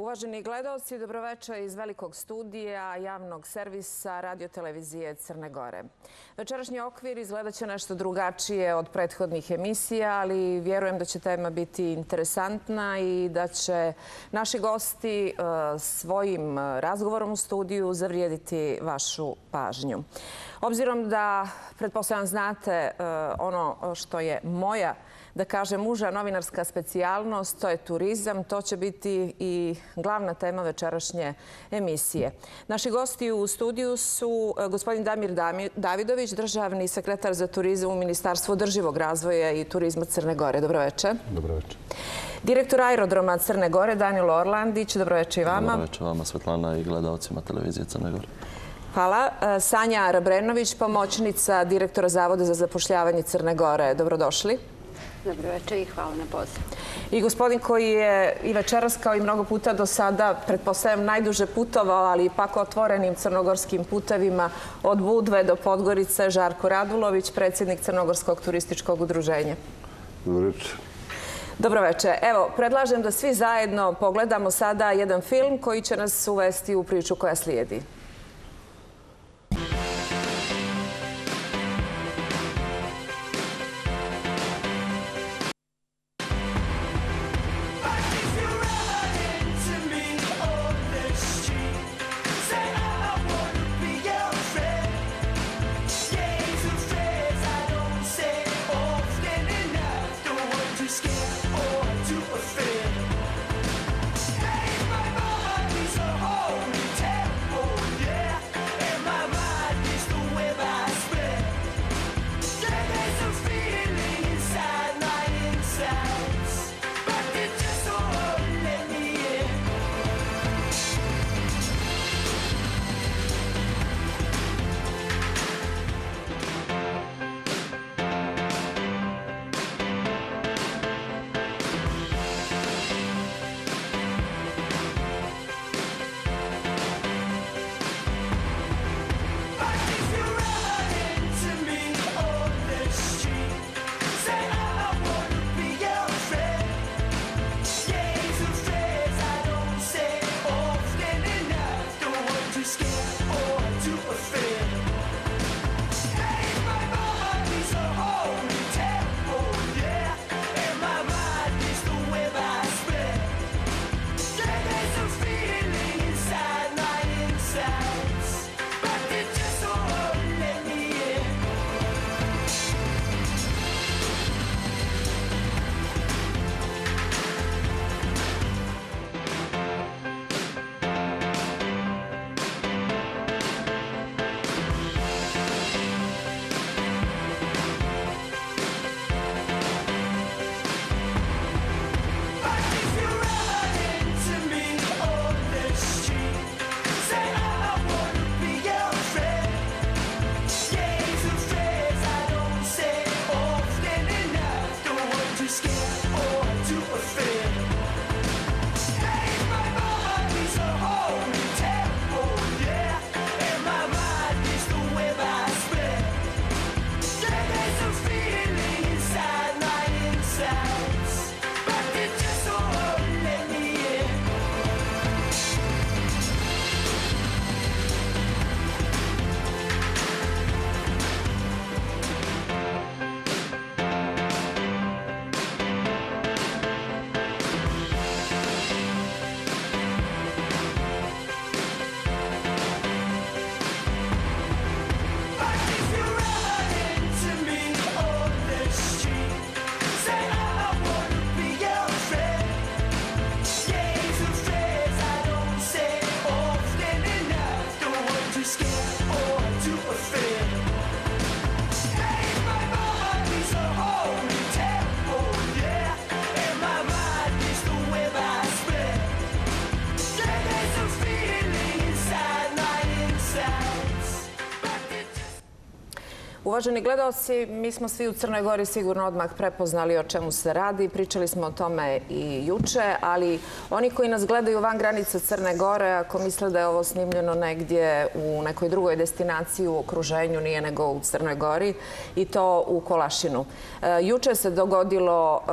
Uvaženi gledalci, dobroveče iz velikog studija javnog servisa radiotelevizije Crne Gore. Večerašnji okvir izgledat će nešto drugačije od prethodnih emisija, ali vjerujem da će tema biti interesantna i da će naši gosti e, svojim razgovorom u studiju zavrijediti vašu pažnju. Obzirom da, pretpostavljam, znate e, ono što je moja da kaže muža novinarska specijalnost, to je turizam. To će biti i glavna tema večerašnje emisije. Naši gosti u studiju su e, gospodin Damir Davidović, državni sekretar za turizam u Ministarstvu drživog razvoja i turizma Crne Gore. Dobroveče. Dobroveče. Direktor aerodroma Crne Gore, Danilo Orlandić. Dobroveče i vama. Dobroveče vama, Svetlana i gledalcima televizije Crne Gore. Hvala. E, Sanja Arabrenović, pomoćnica direktora Zavoda za zapošljavanje Crne Gore. Dobrodošli. Dobro večer i hvala na pozivu. I gospodin koji je i večeras kao i mnogo puta do sada, pretpostavljam, najduže putovao, ali ipak otvorenim crnogorskim putevima od Budve do Podgorice, Žarko Radulović, predsjednik Crnogorskog turističkog udruženja. Dobro večer. Dobro večer. Evo, predlažem da svi zajedno pogledamo sada jedan film koji će nas uvesti u priču koja slijedi. Uvaženi gledalci, mi smo svi u Crnoj Gori sigurno odmah prepoznali o čemu se radi. Pričali smo o tome i juče, ali oni koji nas gledaju van granica Crne Gore, ako misle da je ovo snimljeno negdje u nekoj drugoj destinaciji u okruženju, nije nego u Crnoj Gori, i to u Kolašinu. E, juče se dogodilo e,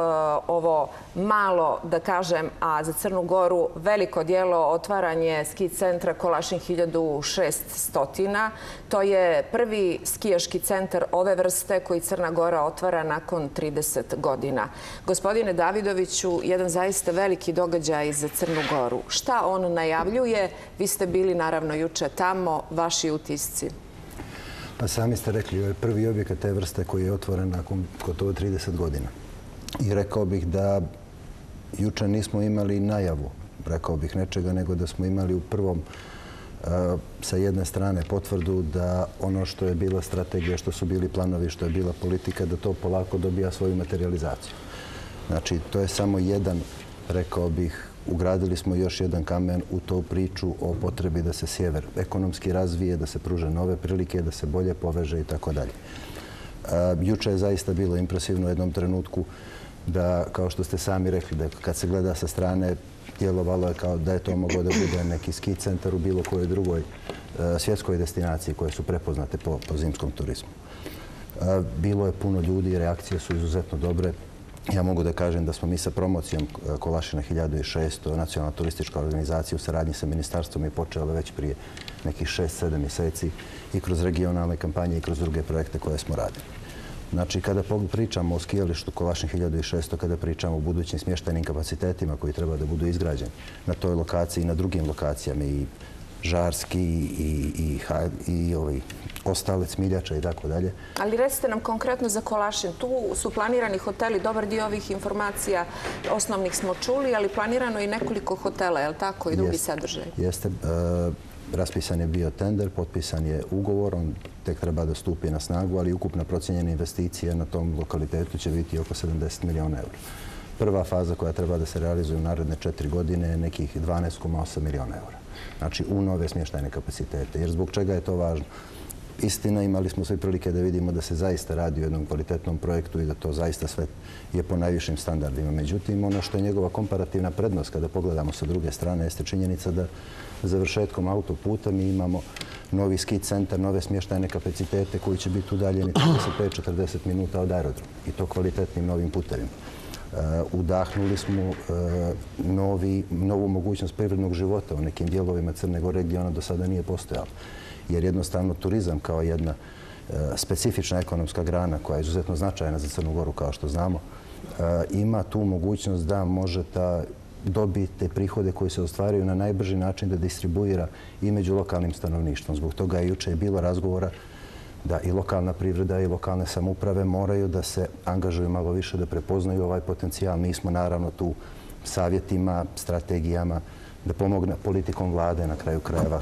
ovo malo, da kažem, a za Crnu Goru veliko dijelo otvaranje ski centra Kolašin 1600. To je prvi skijaški centar ove vrste koji Crna Gora otvara nakon 30 godina. Gospodine Davidoviću, jedan zaista veliki događaj za Crnu Goru. Šta on najavljuje? Vi ste bili naravno juče tamo, vaši utisci. Pa sami ste rekli, ovo je prvi objekat te vrste koji je otvoren nakon gotovo 30 godina. I rekao bih da juče nismo imali najavu, rekao bih nečega, nego da smo imali u prvom e, sa jedne strane potvrdu da ono što je bila strategija, što su bili planovi, što je bila politika, da to polako dobija svoju materializaciju. Znači, to je samo jedan, rekao bih, ugradili smo još jedan kamen u to priču o potrebi da se sjever ekonomski razvije, da se pruže nove prilike, da se bolje poveže i tako dalje. Juče je zaista bilo impresivno u jednom trenutku da, kao što ste sami rekli, da kad se gleda sa strane, djelovalo je kao da je to moglo da bude neki ski centar u bilo kojoj drugoj e, svjetskoj destinaciji koje su prepoznate po, po zimskom turizmu. E, bilo je puno ljudi, reakcije su izuzetno dobre. Ja mogu da kažem da smo mi sa promocijom e, Kolašina 1600, nacionalna turistička organizacija u saradnji sa ministarstvom je počela već prije nekih 6-7 mjeseci i kroz regionalne kampanje i kroz druge projekte koje smo radili. Znači, kada pričamo o skijalištu Kolašin 1600, kada pričamo o budućim smještajnim kapacitetima koji treba da budu izgrađeni na toj lokaciji i na drugim lokacijama i Žarski i, i, i, ovaj, ostale Smiljača i tako dalje. Ali recite nam konkretno za Kolašin. Tu su planirani hoteli, dobar dio ovih informacija osnovnih smo čuli, ali planirano i nekoliko hotela, je li tako, i drugi sadržaj? Jeste. E, raspisan je bio tender, potpisan je ugovor, on tek treba da stupi na snagu, ali ukupna procjenjena investicija na tom lokalitetu će biti oko 70 miliona eura. Prva faza koja treba da se realizuje u naredne četiri godine je nekih 12,8 miliona eura. Znači u nove smještajne kapacitete. Jer zbog čega je to važno? Istina, imali smo sve prilike da vidimo da se zaista radi u jednom kvalitetnom projektu i da to zaista sve je po najvišim standardima. Međutim, ono što je njegova komparativna prednost kada pogledamo sa druge strane jeste činjenica da završetkom autoputa mi imamo novi ski centar, nove smještajne kapacitete koji će biti udaljeni 35-40 minuta od aerodroma i to kvalitetnim novim putevima. Uh, udahnuli smo uh, novi, novu mogućnost privrednog života u nekim dijelovima Crne Gore gdje ona do sada nije postojala. Jer jednostavno turizam kao jedna e, specifična ekonomska grana koja je izuzetno značajna za Crnu Goru kao što znamo, e, ima tu mogućnost da može ta dobite prihode koji se ostvaraju na najbrži način da distribuira i među lokalnim stanovništvom. Zbog toga je juče bilo razgovora da i lokalna privreda i lokalne samuprave moraju da se angažuju malo više, da prepoznaju ovaj potencijal. Mi smo naravno tu savjetima, strategijama, da pomogne politikom vlade na kraju krajeva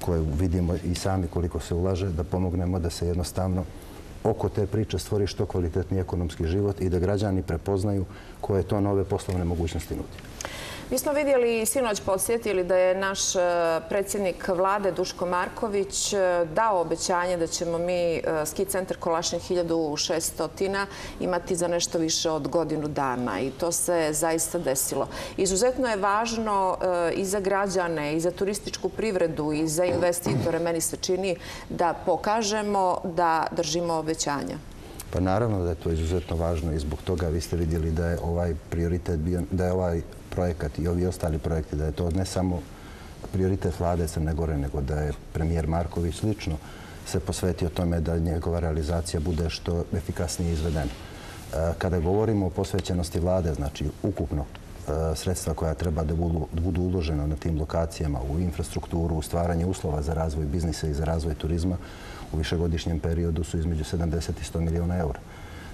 koje vidimo i sami koliko se ulaže, da pomognemo da se jednostavno oko te priče stvori što kvalitetni ekonomski život i da građani prepoznaju koje to nove poslovne mogućnosti nudi. Mi smo vidjeli i sinoć podsjetili da je naš e, predsjednik vlade Duško Marković e, dao obećanje da ćemo mi e, ski centar Kolašin 1600 imati za nešto više od godinu dana i to se zaista desilo. Izuzetno je važno i za građane, i za turističku privredu, i za investitore, meni se čini, da pokažemo da držimo obećanja. Pa naravno da je to izuzetno važno i zbog toga vi ste vidjeli da je ovaj prioritet bio, da je ovaj projekat i ovi ostali projekti, da je to ne samo prioritet vlade Crne Gore, nego da je premijer Marković lično se posvetio tome da njegova realizacija bude što efikasnije izvedena. E, kada govorimo o posvećenosti vlade, znači ukupno e, sredstva koja treba da budu uložena na tim lokacijama u infrastrukturu, u stvaranje uslova za razvoj biznisa i za razvoj turizma, u višegodišnjem periodu su između 70 i 100 miliona eura.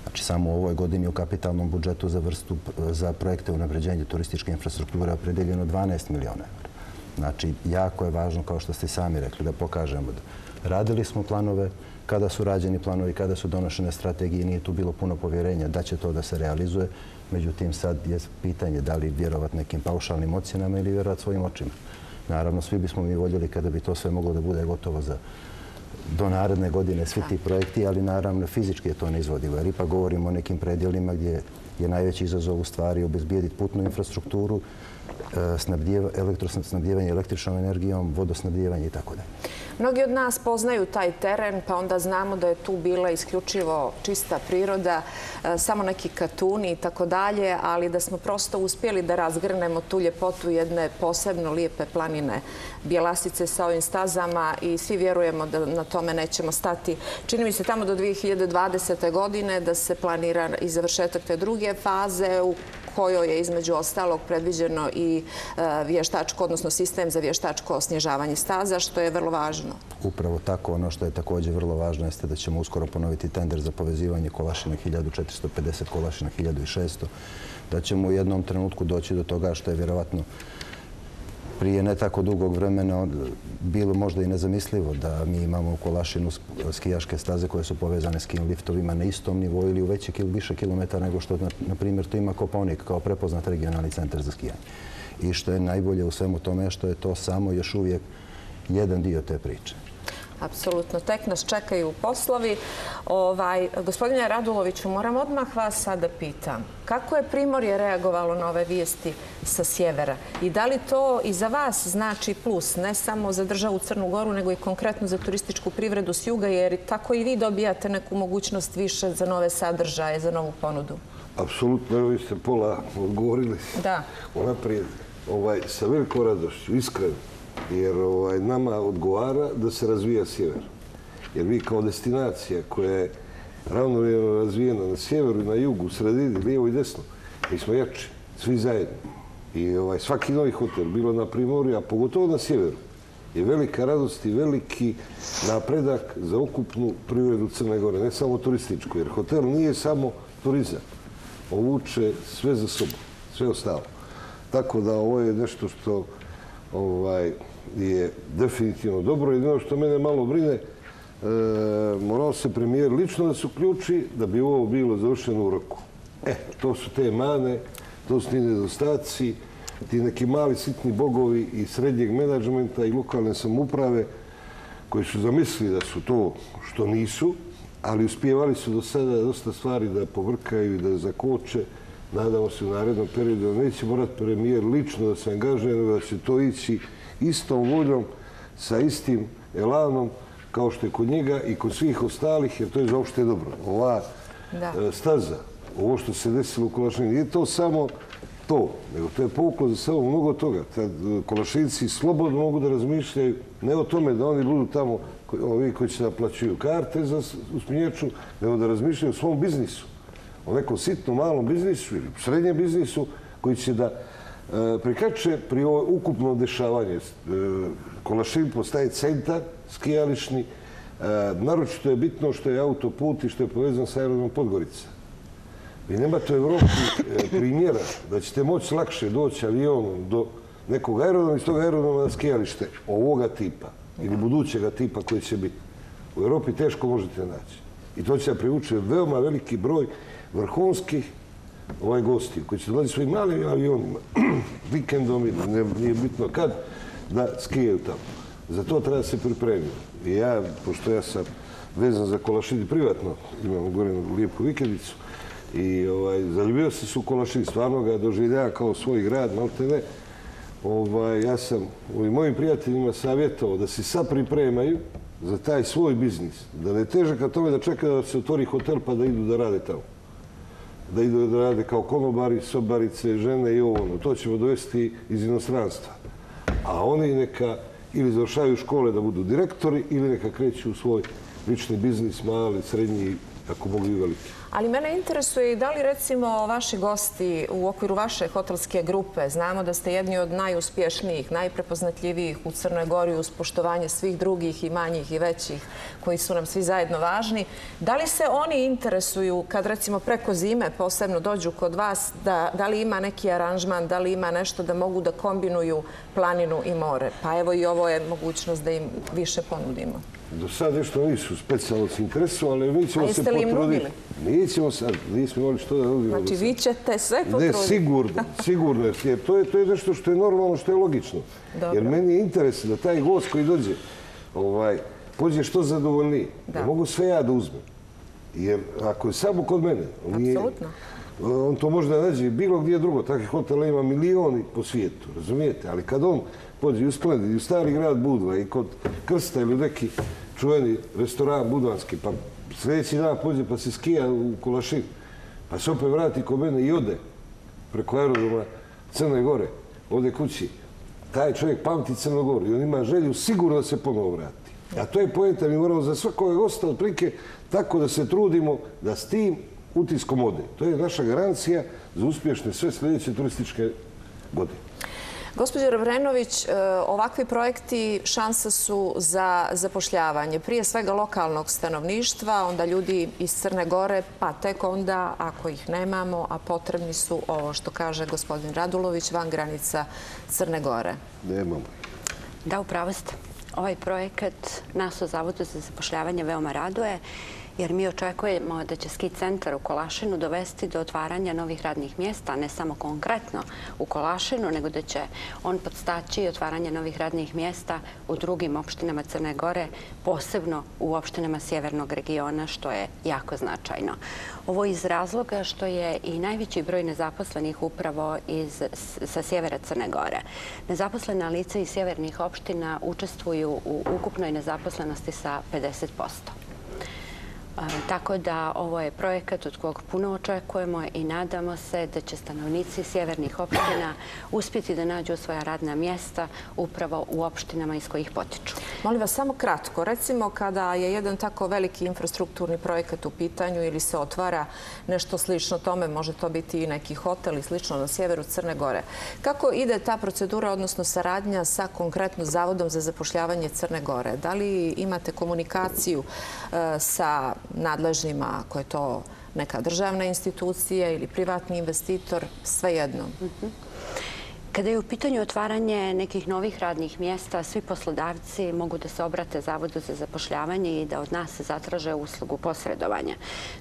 Znači, samo u ovoj godini u kapitalnom budžetu za vrstu za projekte unapređenja turističke infrastrukture opredeljeno 12 miliona evra. Znači, jako je važno, kao što ste sami rekli, da pokažemo da radili smo planove, kada su rađeni planovi, kada su donošene strategije, nije tu bilo puno povjerenja da će to da se realizuje. Međutim, sad je pitanje da li vjerovat nekim paušalnim ocjenama ili vjerovat svojim očima. Naravno, svi bismo mi voljeli kada bi to sve moglo da bude gotovo za do naredne godine svi ti projekti, ali naravno fizički je to neizvodivo. Jer ipak govorimo o nekim predjelima gdje je najveći izazov u stvari obezbijediti putnu infrastrukturu, e, elektrosnabdjevanje električnom energijom, vodosnabdjevanje i tako da. Mnogi od nas poznaju taj teren, pa onda znamo da je tu bila isključivo čista priroda, e, samo neki katuni i tako dalje, ali da smo prosto uspjeli da razgrnemo tu ljepotu jedne posebno lijepe planine Bjelasice sa ovim stazama i svi vjerujemo da na tome nećemo stati. Čini mi se tamo do 2020. godine da se planira i završetak te druge faze u kojoj je između ostalog predviđeno i e, vještačko, odnosno sistem za vještačko osnježavanje staza, što je vrlo važno. Upravo tako. Ono što je također vrlo važno jeste da ćemo uskoro ponoviti tender za povezivanje Kolašina 1450, Kolašina 1600, da ćemo u jednom trenutku doći do toga što je vjerovatno prije ne tako dugog vremena bilo možda i nezamislivo da mi imamo u Kolašinu skijaške staze koje su povezane s kim liftovima na istom nivou ili u veće ili više kilometara nego što, na primjer, to ima Koponik kao prepoznat regionalni centar za skijanje. I što je najbolje u svemu tome što je to samo još uvijek jedan dio te priče. Apsolutno. Tek nas čekaju poslovi. Ovaj, gospodine Raduloviću, moram odmah vas sada pitam. Kako je Primorje reagovalo na ove vijesti sa sjevera? I da li to i za vas znači plus, ne samo za državu Crnu Goru, nego i konkretno za turističku privredu s juga, jer tako i vi dobijate neku mogućnost više za nove sadržaje, za novu ponudu? Apsolutno. Evo vi ste pola odgovorili. Da. Unaprijed. Ovaj, sa velikom radošću, iskreno, jer ovaj, nama odgovara da se razvija sjever. Jer vi kao destinacija koja je ravnomjerno razvijena na sjeveru i na jugu, u sredini, lijevo i desno, mi smo jači, svi zajedno. I ovaj, svaki novi hotel, bilo na Primorju, a pogotovo na sjeveru, je velika radost i veliki napredak za ukupnu privredu Crne Gore, ne samo turističku, jer hotel nije samo turizam. Ovuče sve za sobom, sve ostalo. Tako da ovo je nešto što ovaj, je definitivno dobro. Jedino što mene malo brine, e, morao se premijer lično da se uključi da bi ovo bilo završeno u roku. E, to su te mane, to su ti nedostaci, ti neki mali sitni bogovi i srednjeg menadžmenta i lokalne samuprave koji su zamislili da su to što nisu, ali uspijevali su do sada dosta stvari da povrkaju i da zakoče. Nadamo se u narednom periodu da neće morati premijer lično da se angažuje, nego da će to ići istom voljom, sa istim elanom, kao što je kod njega i kod svih ostalih, jer to je zaopšte dobro. Ova e, staza, ovo što se desilo u Kolašini, nije to samo to, nego to je povuklo za sebo mnogo toga. E, Kolašinci slobodno mogu da razmišljaju ne o tome da oni budu tamo, ovi koji će naplaćuju karte za uspjenječu, nego da razmišljaju o svom biznisu. O nekom sitnom, malom biznisu ili srednjem biznisu koji će da e, prikače pri ovo ukupno dešavanje. Kolašin postaje centar skijališni. E, naročito je bitno što je autoput i što je povezan sa aerodromom Podgorica. Vi nemate u Evropi e, primjera da ćete moći lakše doći avionom do nekog aerodroma iz tog aerodroma na skijalište ovoga tipa ili budućega tipa koji će biti. U Evropi teško možete naći. I to će da privuče veoma veliki broj vrhunskih ovaj gosti koji će dolaziti svojim malim avionima, vikendom ili nije bitno kad, da skijaju tamo. Za to treba se pripremiti. I ja, pošto ja sam vezan za Kolašidi privatno, imam gore lijepu vikendicu, i ovaj, zaljubio se su Kolašidi, stvarno ga doživljava kao svoj grad, malo te ne. Ovaj, ja sam ovim mojim prijateljima savjetovao da se sad pripremaju za taj svoj biznis. Da ne teže ka tome da čeka da se otvori hotel pa da idu da rade tamo da idu da rade kao konobari, sobarice, žene i ovo. Ono. To ćemo dovesti iz inostranstva. A oni neka ili završaju škole da budu direktori ili neka kreću u svoj lični biznis, mali, srednji, ako mogu i veliki. Ali mene interesuje i da li recimo vaši gosti u okviru vaše hotelske grupe, znamo da ste jedni od najuspješnijih, najprepoznatljivijih u Crnoj Gori uz poštovanje svih drugih i manjih i većih koji su nam svi zajedno važni. Da li se oni interesuju kad recimo preko zime posebno dođu kod vas, da li ima neki aranžman, da li ima nešto da mogu da kombinuju planinu i more? Pa evo i ovo je mogućnost da im više ponudimo. Do sad nešto nisu specijalno se interesovali, ali mi ćemo se potruditi. A jeste li im nudili? Nićemo sad, nismo imali što da nudimo. Znači, vi ćete sve potruditi. Ne, sigurno, sigurno. Jer to je, to je nešto što je normalno, što je logično. Jer meni je interes da taj gost koji dođe, ovaj, pođe što zadovoljniji. Da. Mogu sve ja da uzmem. Jer ako je samo kod mene, on, Apsolutno on to može da nađe bilo gdje drugo. Takvih hotela ima milioni po svijetu, razumijete? Ali kad on pođe u Splendid, u stari grad Budva i kod Krsta ili u neki čuveni restoran budvanski, pa sljedeći dan pođe pa se skija u Kolašin, pa se opet vrati kod mene i ode preko aerodroma Crne Gore, ode kući. Taj čovjek pamti Crnogoru i on ima želju sigurno da se ponovo vrati. A to je pojenta, mi moramo za svakog gosta otprilike tako da se trudimo da s tim utiskom ode. To je naša garancija za uspješne sve sljedeće turističke godine. Gospođo Ravrenović, e, ovakvi projekti šansa su za zapošljavanje. Prije svega lokalnog stanovništva, onda ljudi iz Crne Gore, pa tek onda, ako ih nemamo, a potrebni su ovo što kaže gospodin Radulović, van granica Crne Gore. Nemamo. Da, upravo ste. Ovaj projekat nas u Zavodu za zapošljavanje veoma raduje jer mi očekujemo da će ski centar u Kolašinu dovesti do otvaranja novih radnih mjesta, ne samo konkretno u Kolašinu, nego da će on podstaći otvaranje novih radnih mjesta u drugim opštinama Crne Gore, posebno u opštinama sjevernog regiona, što je jako značajno. Ovo iz razloga što je i najveći broj nezaposlenih upravo iz, sa sjevera Crne Gore. Nezaposlena lica iz sjevernih opština učestvuju u ukupnoj nezaposlenosti sa 50%. Tako da ovo je projekat od kog puno očekujemo i nadamo se da će stanovnici sjevernih opština uspjeti da nađu svoja radna mjesta upravo u opštinama iz kojih potiču. Molim vas, samo kratko. Recimo kada je jedan tako veliki infrastrukturni projekat u pitanju ili se otvara nešto slično tome, može to biti i neki hotel i slično na sjeveru Crne Gore. Kako ide ta procedura, odnosno saradnja sa konkretno Zavodom za zapošljavanje Crne Gore? Da li imate komunikaciju e, sa nadležnima, ako je to neka državna institucija ili privatni investitor, svejedno? Kada je u pitanju otvaranje nekih novih radnih mjesta, svi poslodavci mogu da se obrate Zavodu za zapošljavanje i da od nas zatraže uslugu posredovanja.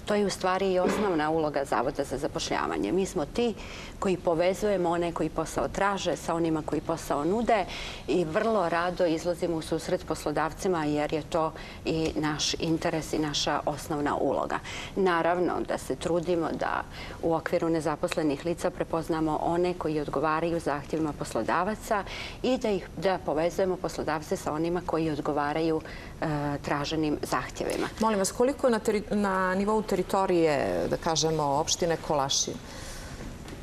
To je u stvari i osnovna uloga Zavoda za zapošljavanje. Mi smo ti koji povezujemo one koji posao traže sa onima koji posao nude i vrlo rado izlazimo u susret poslodavcima jer je to i naš interes i naša osnovna uloga. Naravno da se trudimo da u okviru nezaposlenih lica prepoznamo one koji odgovaraju zahtjevima poslodavaca i da ih da povezujemo poslodavce sa onima koji odgovaraju e, traženim zahtjevima. Molim vas, koliko na, na nivou teritorije, da kažemo, opštine Kolašin,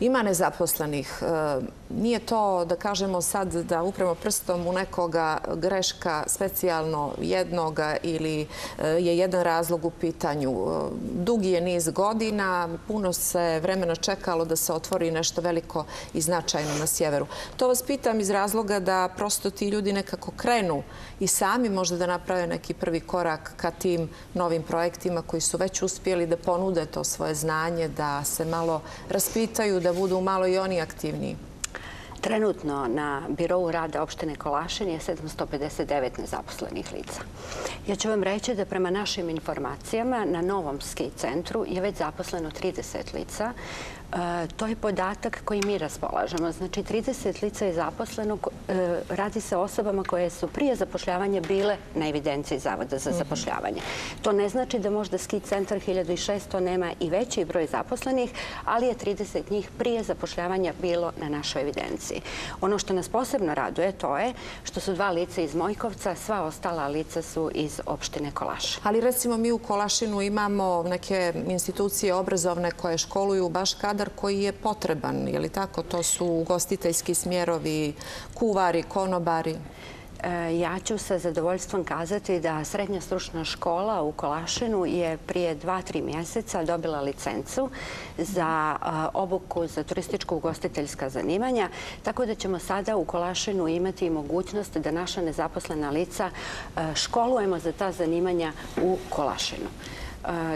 ima nezaposlenih. Nije to, da kažemo sad, da upremo prstom u nekoga greška specijalno jednoga ili e, je jedan razlog u pitanju. E, Dugi je niz godina, puno se vremena čekalo da se otvori nešto veliko i značajno na sjeveru. To vas pitam iz razloga da prosto ti ljudi nekako krenu i sami možda da naprave neki prvi korak ka tim novim projektima koji su već uspjeli da ponude to svoje znanje, da se malo raspitaju, da budu malo i oni aktivniji? Trenutno na birovu rada opštine Kolašin je 759 nezaposlenih lica. Ja ću vam reći da prema našim informacijama na novom ski centru je već zaposleno 30 lica, E, to je podatak koji mi raspolažemo. Znači, 30 lica je zaposleno, e, radi se o osobama koje su prije zapošljavanja bile na evidenciji Zavoda za mhm. zapošljavanje. To ne znači da možda ski centar 1600 nema i veći broj zaposlenih, ali je 30 njih prije zapošljavanja bilo na našoj evidenciji. Ono što nas posebno raduje to je što su dva lica iz Mojkovca, sva ostala lica su iz opštine Kolaša. Ali recimo mi u Kolašinu imamo neke institucije obrazovne koje školuju baš kada kadar koji je potreban, je li tako? To su ugostiteljski smjerovi, kuvari, konobari. E, ja ću sa zadovoljstvom kazati da Srednja stručna škola u Kolašinu je prije dva, tri mjeseca dobila licencu za e, obuku za turističko-ugostiteljska zanimanja, tako da ćemo sada u Kolašinu imati mogućnost da naša nezaposlena lica e, školujemo za ta zanimanja u Kolašinu.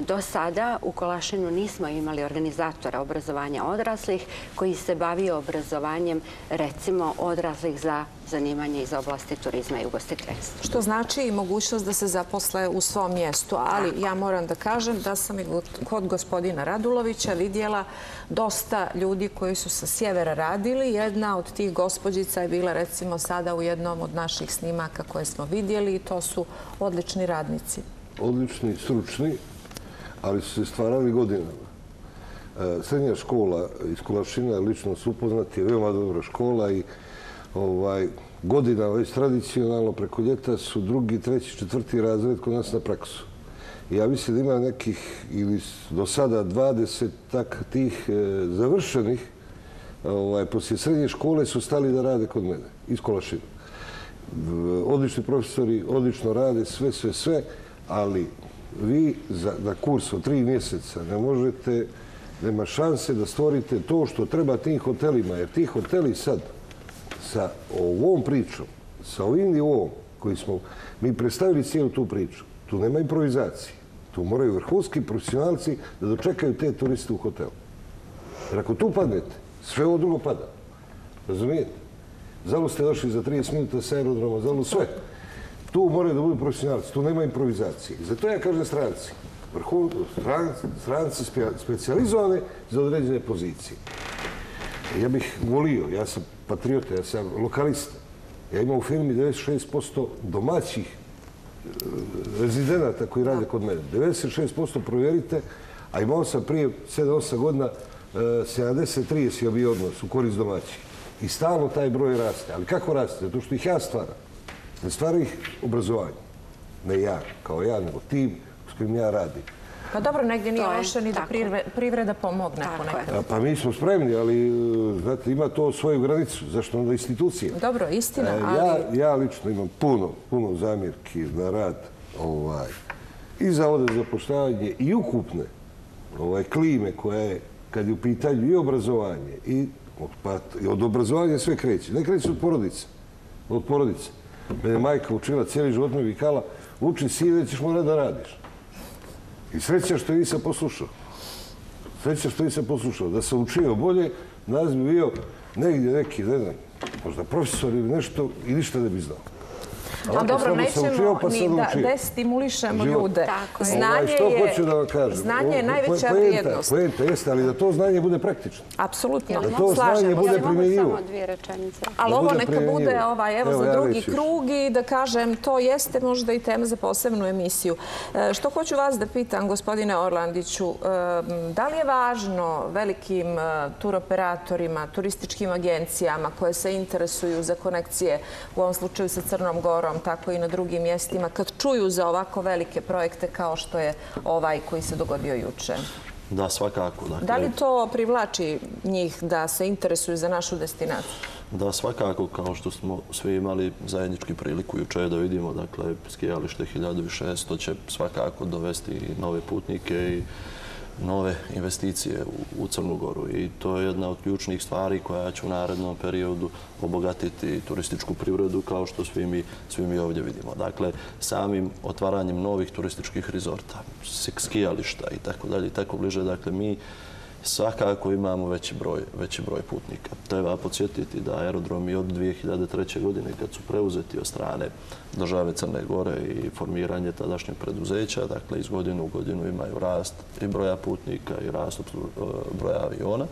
Do sada u Kolašinu nismo imali organizatora obrazovanja odraslih koji se bavio obrazovanjem recimo odraslih za zanimanje iz oblasti turizma i ugostiteljstva. Što znači i mogućnost da se zaposle u svom mjestu. Ali ja moram da kažem da sam i kod gospodina Radulovića vidjela dosta ljudi koji su sa sjevera radili. Jedna od tih gospođica je bila recimo sada u jednom od naših snimaka koje smo vidjeli i to su odlični radnici. Odlični, stručni, ali su se stvarali godinama. E, srednja škola iz Kulašina lično supoznati, je veoma dobra škola i ovaj, godina već tradicionalno preko ljeta su drugi, treći, četvrti razred kod nas na praksu. Ja mislim da ima nekih ili do sada 20 tak tih e, završenih ovaj, poslije srednje škole su stali da rade kod mene iz Kolašina. Odlični profesori, odlično rade, sve, sve, sve, ali vi za, na kurs od tri mjeseca ne možete, nema šanse da stvorite to što treba tim hotelima, jer ti hoteli sad sa ovom pričom, sa ovim nivom koji smo mi predstavili cijelu tu priču, tu nema improvizacije. Tu moraju vrhunski profesionalci da dočekaju te turiste u hotelu. Jer ako tu padnete, sve ovo drugo pada. Razumijete? Zalo ste došli za 30 minuta sa aerodroma, zalo sve. Tu moraju da budu profesionalci, tu nema improvizacije. Zato ja kažem stranci, stranci specializovane za određene pozicije. Ja bih volio, ja sam patriota, ja sam lokalista. Ja imam u firmi 96% domaćih e, rezidenata koji rade kod mene. 96% provjerite, a imao sam prije 7-8 godina e, 70-30 je bio odnos u korist domaćih. I stalno taj broj raste. Ali kako raste? Zato što ih ja stvaram. Ne stvara ih obrazovanje. Ne ja, kao ja, nego tim s kojim ja radim. Pa dobro, negdje nije loše ni da privreda pomogne ponekad. Pa mi smo spremni, ali e, znate, ima to svoju granicu. Zašto onda institucije? Dobro, istina, e, ali... Ja lično imam puno, puno zamjerki na rad ovaj, i za ovde zapošljavanje i ukupne ovaj, klime koja je, kad je u pitanju i obrazovanje, i pa, od obrazovanja sve kreće. Ne kreće od porodice. Od porodice. Mene majka učila cijeli život me vikala, uči sine, ćeš morati da radiš. I sreća što nisam poslušao. Sreća što nisam poslušao. Da sam učio bolje, nas bi bio negdje neki, ne znam, možda profesor ili nešto i ništa da bi znao. A dobro, nećemo pa ni da destimulišemo ljude. Znanje je znanje je najveća vrijednost. Poenta jeste, ali da to znanje bude praktično. Apsolutno. Da to znanje bude primjenjivo. Ali ovo neka bude ovaj, evo za drugi krug i da kažem, to jeste možda i tema za posebnu emisiju. E, što hoću vas da pitam, gospodine Orlandiću, e, da li je važno velikim e, turoperatorima, turističkim agencijama koje se interesuju za konekcije, u ovom slučaju sa Crnom Gorom, Morom, tako i na drugim mjestima, kad čuju za ovako velike projekte kao što je ovaj koji se dogodio juče? Da, svakako. Dakle, da li to privlači njih da se interesuju za našu destinaciju? Da, svakako, kao što smo svi imali zajednički priliku juče da vidimo, dakle, skijalište 1600 će svakako dovesti nove putnike i nove investicije u Crnu Goru i to je jedna od ključnih stvari koja će u narednom periodu obogatiti turističku privredu kao što svi mi, svi mi ovdje vidimo. Dakle, samim otvaranjem novih turističkih rezorta, skijališta i tako dalje i tako bliže, dakle, mi svakako imamo veći broj, veći broj putnika. Treba podsjetiti da aerodromi od 2003. godine kad su preuzeti od strane države Crne Gore i formiranje tadašnjeg preduzeća, dakle iz godinu u godinu imaju rast i broja putnika i rast e, broja aviona,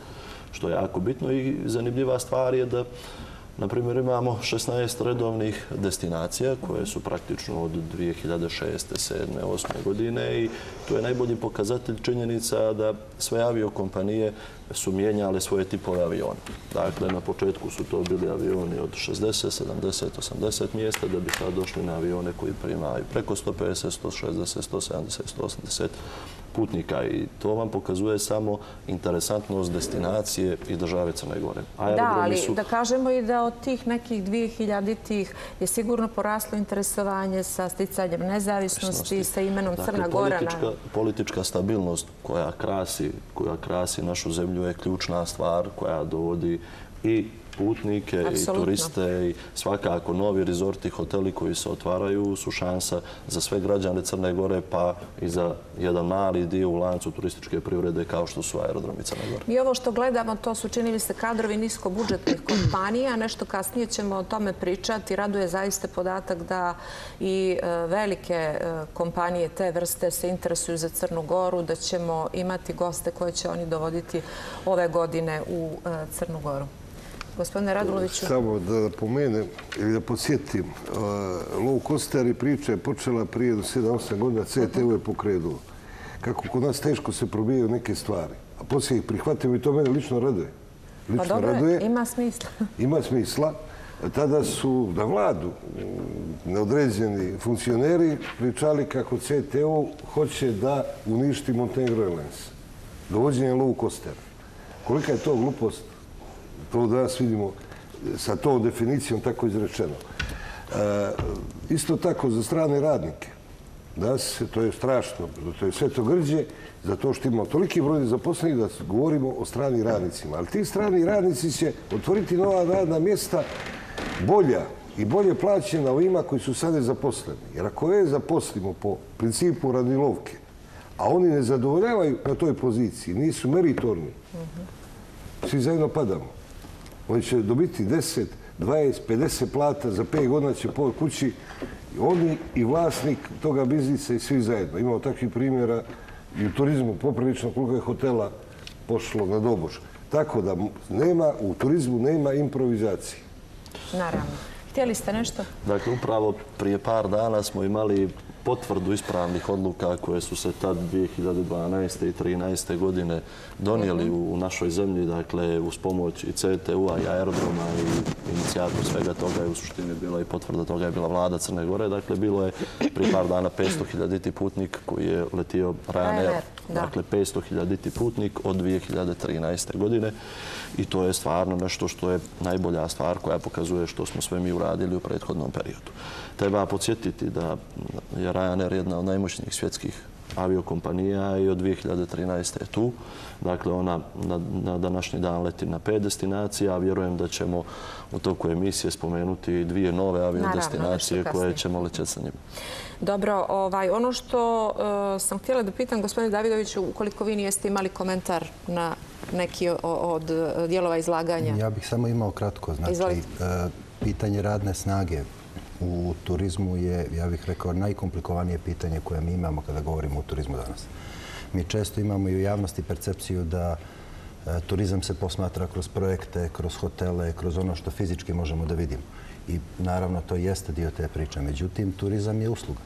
što je jako bitno i zanimljiva stvar je da Na primjer, imamo 16 redovnih destinacija koje su praktično od 2006. 7. 8. godine i to je najbolji pokazatelj činjenica da sve aviokompanije su mijenjale svoje tipove aviona. Dakle, na početku su to bili avioni od 60, 70, 80 mjesta da bi sad došli na avione koji primaju preko 150, 160, 170, 180 putnika i to vam pokazuje samo interesantnost destinacije i države Crne Gore. Da, ali da kažemo i da od tih nekih 2000 tih je sigurno poraslo interesovanje sa sticanjem nezavisnosti, sa imenom dakle, Crna Gora. Politička stabilnost koja krasi našu zemlju je ključna stvar koja dovodi i putnike i turiste i svakako novi rezorti, hoteli koji se otvaraju su šansa za sve građane Crne Gore pa i za jedan mali dio u lancu turističke privrede kao što su aerodromi Crne Gore. Mi ovo što gledamo, to su čini mi se kadrovi niskobudžetnih kompanija. Nešto kasnije ćemo o tome pričati. Raduje zaista podatak da i e, velike e, kompanije te vrste se interesuju za Crnu Goru, da ćemo imati goste koje će oni dovoditi ove godine u e, Crnu Goru. Gospodine Raduloviću. Samo da pomenem ili da podsjetim, uh, low coasteri priča je počela prije do 7-8 godina, CTU je pokrenuo. Kako kod nas teško se probijaju neke stvari, a poslije ih prihvatimo i to mene lično raduje. Pa dobro, raduje. ima smisla. Ima smisla. Tada su na vladu neodređeni funkcioneri pričali kako CTU hoće da uništi Montenegro Airlines. Dovođenje low coastera. Kolika je to glupost? To danas vidimo sa tom definicijom tako izrečeno. E, isto tako za strane radnike. Danas se, to je strašno, to je sve to grđe, zato što imamo toliki broj zaposlenih da govorimo o strani radnicima. Ali ti strani radnici će otvoriti nova radna mjesta bolja i bolje plaćena ovima koji su sada zaposleni. Jer ako je zaposlimo po principu radilovke, a oni ne zadovoljavaju na toj poziciji, nisu meritorni, svi zajedno padamo. Oni će dobiti 10, 20, 50 plata, za 5 godina će po kući oni i vlasnik toga biznisa i svi zajedno. Imamo takvih primjera i u turizmu poprilično koliko je hotela pošlo na dobož. Tako da nema, u turizmu nema improvizacije. Naravno. Htjeli ste nešto? Dakle, upravo prije par dana smo imali potvrdu ispravnih odluka koje su se tad 2012. i 2013. godine donijeli u našoj zemlji, dakle, uz pomoć i CTU-a i aerodroma i inicijator svega toga je u suštini bila i potvrda toga je bila vlada Crne Gore. Dakle, bilo je prije par dana 500.000 putnik koji je letio Ryanair. Ryanair, da. Dakle, 500.000 putnik od 2013. godine i to je stvarno nešto što je najbolja stvar koja pokazuje što smo sve mi uradili u prethodnom periodu. Treba podsjetiti da je Ryanair jedna od najmoćnijih svjetskih aviokompanija i od 2013. je tu. Dakle, ona na, na današnji dan leti na pet destinacija, a vjerujem da ćemo u toku emisije spomenuti dvije nove aviodestinacije koje ćemo letjeti sa njima. Dobro, ovaj, ono što e, sam htjela da pitam gospodine Davidoviću, ukoliko vi nijeste imali komentar na neki o- od dijelova izlaganja. Ja bih samo imao kratko. Znači, Izvolite. e, pitanje radne snage u turizmu je, ja bih rekao, najkomplikovanije pitanje koje mi imamo kada govorimo o turizmu danas. Mi često imamo i u javnosti percepciju da e, turizam se posmatra kroz projekte, kroz hotele, kroz ono što fizički možemo da vidimo. I naravno to jeste dio te priče. Međutim, turizam je usluga.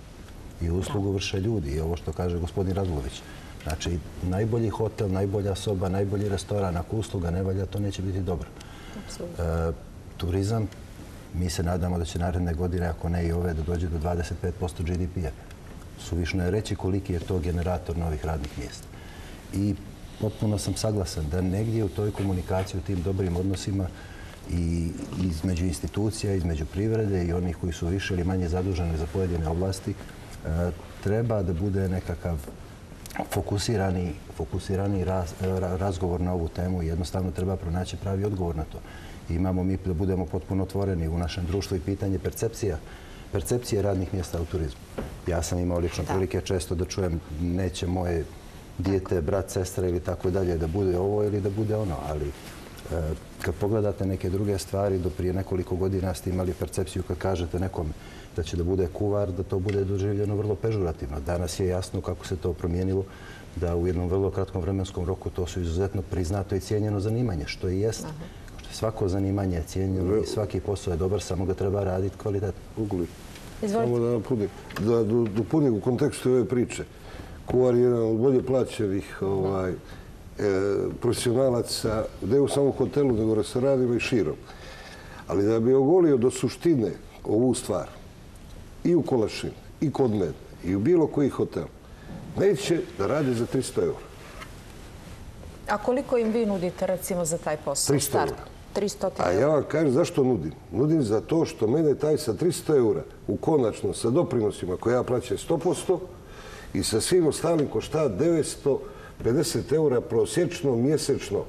I uslugu vrše ljudi. I ovo što kaže gospodin Radulović. Znači, najbolji hotel, najbolja soba, najbolji restoran, ako usluga ne valja, to neće biti dobro. E, turizam, mi se nadamo da će naredne godine, ako ne i ove, da dođe do 25% GDP-a. Suvišno je reći koliki je to generator novih radnih mjesta. I potpuno sam saglasan da negdje u toj komunikaciji, u tim dobrim odnosima i između institucija, između privrede i onih koji su više ili manje zaduženi za pojedine oblasti, e, treba da bude nekakav fokusirani, fokusirani raz, e, razgovor na ovu temu i jednostavno treba pronaći pravi odgovor na to. Imamo mi da budemo potpuno otvoreni u našem društvu i pitanje percepcija percepcije radnih mjesta u turizmu. Ja sam imao lično prilike često da čujem neće moje dijete, brat, sestra ili tako dalje da bude ovo ili da bude ono, ali e, kad pogledate neke druge stvari, do prije nekoliko godina ste imali percepciju kad kažete nekom da će da bude kuvar, da to bude doživljeno vrlo pežurativno. Danas je jasno kako se to promijenilo, da u jednom vrlo kratkom vremenskom roku to su izuzetno priznato i cijenjeno zanimanje, što i jest. Što je svako zanimanje je cijenjeno i svaki posao je dobar, samo ga treba raditi kvalitetno. Ugli. Izvolite. Samo da napunim, da do- dopunim u kontekstu ove priče. Kuvar je jedan od bolje plaćenih ovaj, e, profesionalaca, ne u samom hotelu, nego restoranima i širom. Ali da bi ogolio do suštine ovu stvar, i u Kolašin, i kod mene, i u bilo koji hotel, neće da rade za 300 eura. A koliko im vi nudite recimo za taj posao? 300 Start. eura. 300 A ja vam kažem zašto nudim. Nudim za to što mene taj sa 300 eura u konačno sa doprinosima koje ja plaćam 100% i sa svim ostalim košta 950 eura prosječno mjesečno.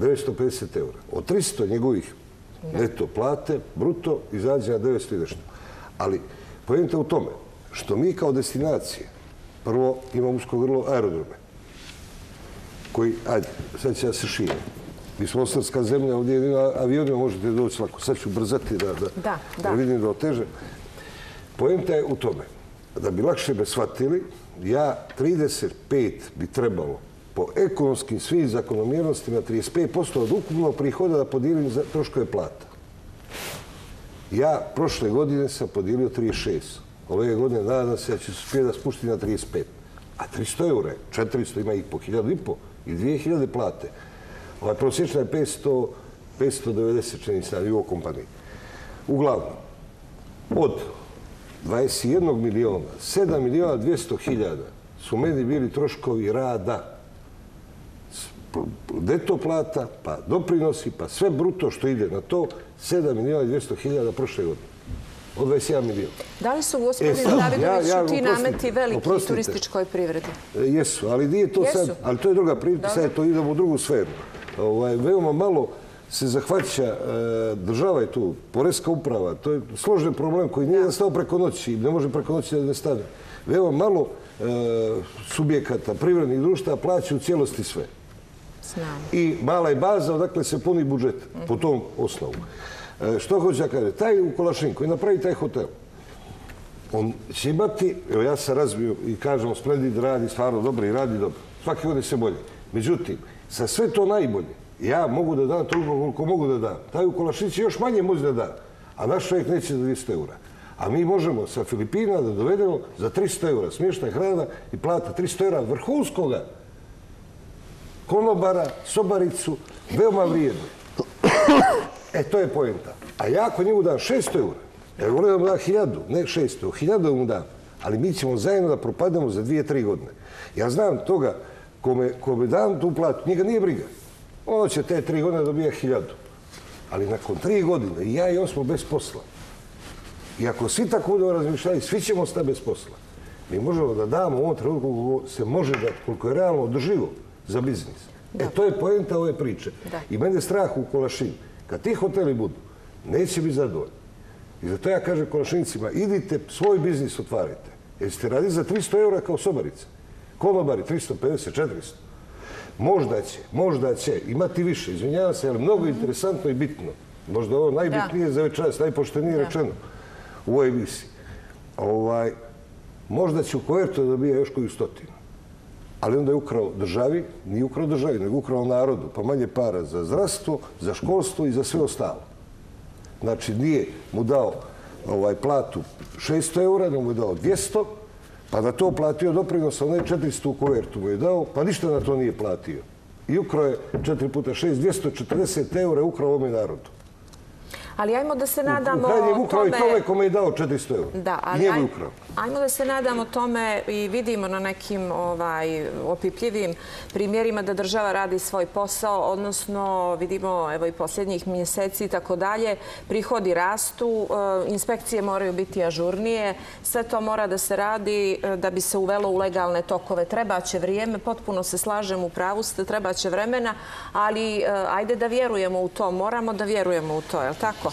950 eura. Od 300 njegovih neto plate, bruto, izađe na 900 i nešto. Ali pojenta u tome što mi kao destinacije prvo imamo usko grlo aerodrome koji, ajde, sad će da se šire. Mi smo ostarska zemlja, ovdje jedino avionima možete doći lako. Sad ću brzati da, da, Da, da. vidim da oteže. Pojenta je u tome da bi lakše me shvatili, ja 35 bi trebalo po ekonomskim svim zakonomjernostima 35% od ukupnog prihoda da podijelim za troškove plata. Ja prošle godine sam podijelio 36. Ove godine nadam se da će se da spušti na 35. A 300 eura, je, 400 ima ih po 1000 i po i 2000 plate. Ovaj prosječna je 500, 590 čini se na nivou kompanije. Uglavnom, od 21 miliona, 7 miliona 200 hiljada su meni bili troškovi rada. Deto plata, pa doprinosi, pa sve bruto što ide na to, 7 miliona 200 hiljada prošle godine. Od 21 miliona. Da li su, E, gospodin sad, ja- Davidoviću, ja- ti nameti veliki oprostite. turističkoj privredi? E, Jesu, ali nije to Jesu. sad, ali to je druga priča, sad to idemo u drugu sferu. Ovaj, veoma malo se zahvaća, e, država je tu, porezka uprava, to je složen problem koji nije nastao preko noći i ne može preko noći da ne stane. Veoma malo e, subjekata, privrednih društva plaća u cijelosti sve. Znam. I mala je baza odakle se puni budžet po tom osnovu. E, Što hoće da kaže? Taj u Kolašin koji napravi taj hotel, on će imati, evo ja sam razbio i kažemo Splendid radi, stvarno dobro i radi dobro. Svaki godine se bolje. Međutim, za sve to najbolje, ja mogu da dam toliko koliko mogu da dam. Taj u Kolašići još manje može da da. A naš čovjek neće za 200 eura. A mi možemo sa Filipina da dovedemo za 300 eura smještaj hrana i plata 300 eura vrhunskoga konobara, sobaricu, veoma vrijedno. E, to je pojenta. A ja ako njemu dam 600 eura, ja volim da mu dam 1000, ne 600, 1000 mu dam, ali mi ćemo zajedno da propademo za 2-3 godine. Ja znam toga, kome, kome dam tu platu, njega nije briga. Ono će te 3 godine dobija 1000. Ali nakon 3 godine, i ja i on smo bez posla. I ako svi tako budemo razmišljali, svi ćemo ostati bez posla. Mi možemo da damo u ovom trenutku koliko se može da, koliko je realno održivo za biznis. E, to je poenta ove priče. Da. I mene strah u Kolašin. Kad ti hoteli budu, neće biti zadovoljni. I zato ja kažem Kolašincima, idite, svoj biznis otvarajte. Jer ćete raditi za 300 eura kao sobarice. Konobari 350, 400. Možda će, možda će imati više, izvinjavam se, ali mnogo interesantno i bitno. Možda ovo najbitnije za večeras, najpoštenije rečeno u ovoj emisiji. Ovaj, možda će u Kovertu da dobije još koju stotinu. Ali onda je ukrao državi, nije ukrao državi, nego ukrao narodu, pa manje para za zdravstvo, za školstvo i za sve ostalo. Znači, nije mu dao ovaj platu 600 eura, nego mu je dao 200, pa na to platio doprinos, onaj 400 u kovertu mu je dao, pa ništa na to nije platio. I ukrao je 4 puta 6, 240 eura ukrao ovome narodu. Ali ajmo da se U nadamo krajnjem je ukrao i tome... kome je dao 400 eura. Da, I ali njemu je aj, ukrao. Ajmo da se nadamo tome i vidimo na nekim ovaj, opipljivim primjerima da država radi svoj posao, odnosno vidimo evo i posljednjih mjeseci i tako dalje, prihodi rastu, e, inspekcije moraju biti ažurnije, sve to mora da se radi e, da bi se uvelo u legalne tokove. Trebaće vrijeme, potpuno se slažem u pravu ste, trebaće vremena, ali e, ajde da vjerujemo u to, moramo da vjerujemo u to, je li tako?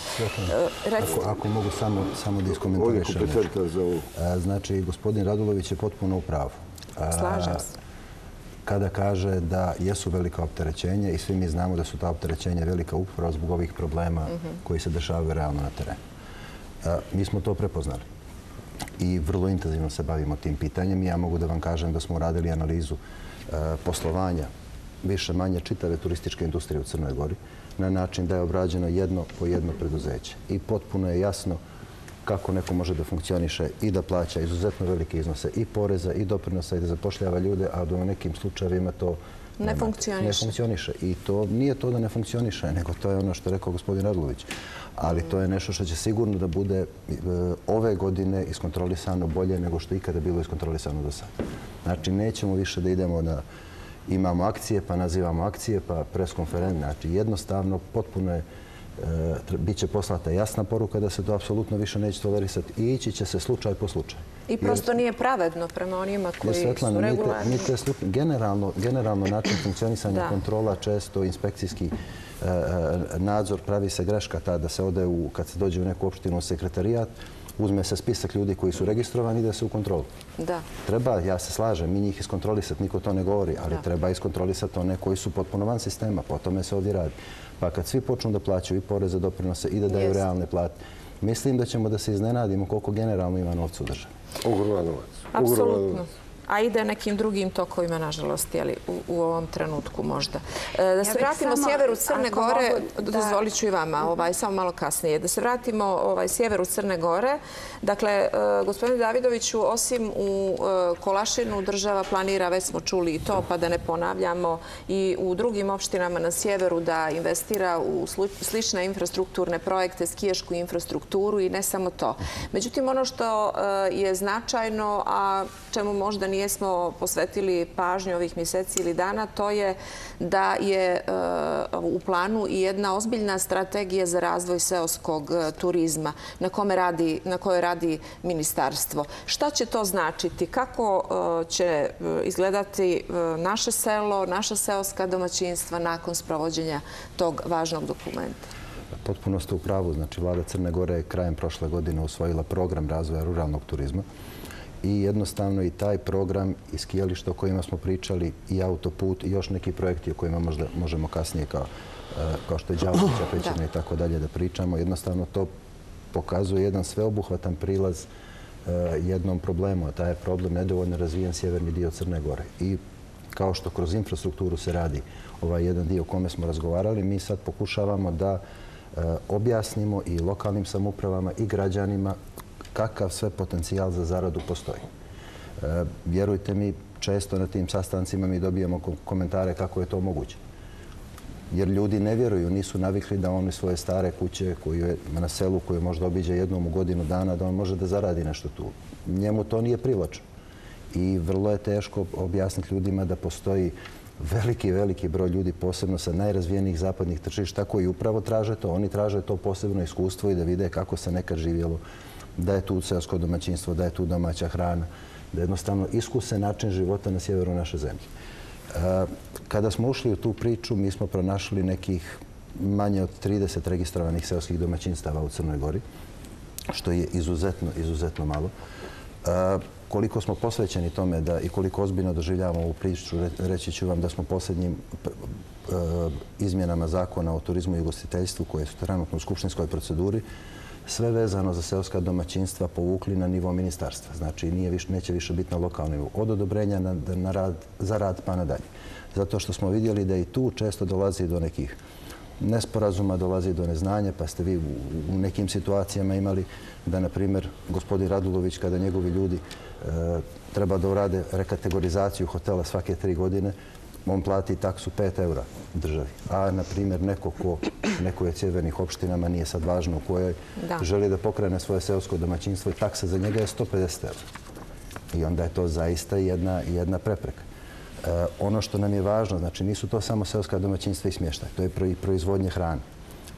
Ako, ako mogu samo, samo da iskomentarišem nešto. kompetentan za ovo. Znači, gospodin Radulović je potpuno u pravu. Slažem se. Kada kaže da jesu velika opterećenja i svi mi znamo da su ta opterećenja velika upravo zbog ovih problema koji se dešavaju realno na terenu. A, Mi smo to prepoznali i vrlo intenzivno se bavimo tim pitanjem. Ja mogu da vam kažem da smo uradili analizu poslovanja više manje čitave turističke industrije u Crnoj Gori na način da je obrađeno jedno po jedno preduzeće. I potpuno je jasno kako neko može da funkcioniše i da plaća izuzetno velike iznose i poreza i doprinosa i da zapošljava ljude, a da u nekim slučajevima to Ne funkcioniše. Ne funkcioniše. I to nije to da ne funkcioniše, nego to je ono što je rekao gospodin Radlović. Ali to je nešto što će sigurno da bude e, ove godine iskontrolisano bolje nego što je ikada bilo iskontrolisano do sada. Znači, nećemo više da idemo na imamo akcije, pa nazivamo akcije, pa preskonferent. Znači, jednostavno, potpuno je Biće poslata jasna poruka da se to apsolutno više neće tolerisati i ići će se slučaj po slučaju. I prosto nije pravedno prema onima koji su regularni. Generalno, generalno način funkcionisanja kontrola, često inspekcijski e, e, nadzor, pravi se greška ta da se ode u, kad se dođe u neku opštinu sekretarijat, uzme se spisak ljudi koji su registrovani i da se u kontrolu. Da. Treba, ja se slažem, mi njih iskontrolisati, niko to ne govori, ali treba iskontrolisati one koji su potpuno van sistema, po tome se ovdje radi. Pa kad svi počnu da plaćaju i poreze, doprinose i da daju realne plate, mislim da ćemo da se iznenadimo koliko generalno ima novca u državi. Ogroman novac. Apsolutno a ide nekim drugim tokovima, nažalost, u ovom trenutku možda. E, da se vratimo sjeveru Crne Gore, dozvolit ću i vama, ovaj, samo malo kasnije, da se vratimo ovaj, sjeveru Crne Gore. Dakle, e, gospodine Davidoviću, osim u e, Kolašinu država planira, već smo čuli i to, pa da ne ponavljamo, i u drugim opštinama na sjeveru da investira u slične infrastrukturne projekte, skiješku infrastrukturu i ne samo to. Međutim, ono što je značajno, a čemu možda nijesmo posvetili pažnju ovih mjeseci ili dana, to je da je e, u planu i jedna ozbiljna strategija za razvoj seoskog e, turizma na kojoj radi ministarstvo. Šta će to značiti? Kako e, će izgledati naše selo, naša seoska domaćinstva nakon sprovođenja tog važnog dokumenta? Potpuno ste u pravu. Znači, vlada Crne Gore je krajem prošle godine usvojila program razvoja ruralnog turizma i jednostavno i taj program i skijališta o kojima smo pričali i autoput i još neki projekti o kojima možda možemo kasnije kao, e, kao što je Đavovića Pećina i tako dalje da pričamo. Jednostavno to pokazuje jedan sveobuhvatan prilaz e, jednom problemu, a taj je problem nedovoljno razvijen sjeverni dio Crne Gore. I kao što kroz infrastrukturu se radi ovaj jedan dio o kome smo razgovarali, mi sad pokušavamo da e, objasnimo i lokalnim samupravama i građanima kakav sve potencijal za zaradu postoji. E, vjerujte mi, često na tim sastancima mi dobijamo komentare kako je to moguće. Jer ljudi ne vjeruju, nisu navikli da oni svoje stare kuće koju je na selu koju možda obiđe jednom u godinu dana, da on može da zaradi nešto tu. Njemu to nije privlačno. I vrlo je teško objasniti ljudima da postoji veliki, veliki broj ljudi, posebno sa najrazvijenijih zapadnih tržišta, koji upravo traže to. Oni traže to posebno iskustvo i da vide kako se nekad živjelo da je tu selsko domaćinstvo, da je tu domaća hrana, da je jednostavno iskuse način života na sjeveru naše zemlje. E, kada smo ušli u tu priču, mi smo pronašli nekih manje od 30 registrovanih selskih domaćinstava u Crnoj Gori, što je izuzetno, izuzetno malo. E, koliko smo posvećeni tome da i koliko ozbiljno doživljavamo ovu priču, reći ću vam da smo posljednjim e, izmjenama zakona o turizmu i ugostiteljstvu koje su trenutno u skupštinskoj proceduri, sve vezano za seoska domaćinstva povukli na nivo ministarstva. Znači, neće više biti na lokalnom nivou. Od odobrenja za rad pa nadalje. Zato što smo vidjeli da i tu često dolazi do nekih nesporazuma, dolazi do neznanja, pa ste vi u nekim situacijama imali da, na primjer, gospodin Radulović, kada njegovi ljudi e, treba da urade rekategorizaciju hotela svake tri godine, on plati taksu 5 eura državi. A, na primjer, neko ko neko je cijevernih opštinama, nije sad važno u kojoj, želi da pokrene svoje seosko domaćinstvo i taksa za njega je 150 eura. I onda je to zaista jedna prepreka. E, ono što nam je važno, znači nisu to samo seoska domaćinstva i smještaj, to je i proizvodnje hrane.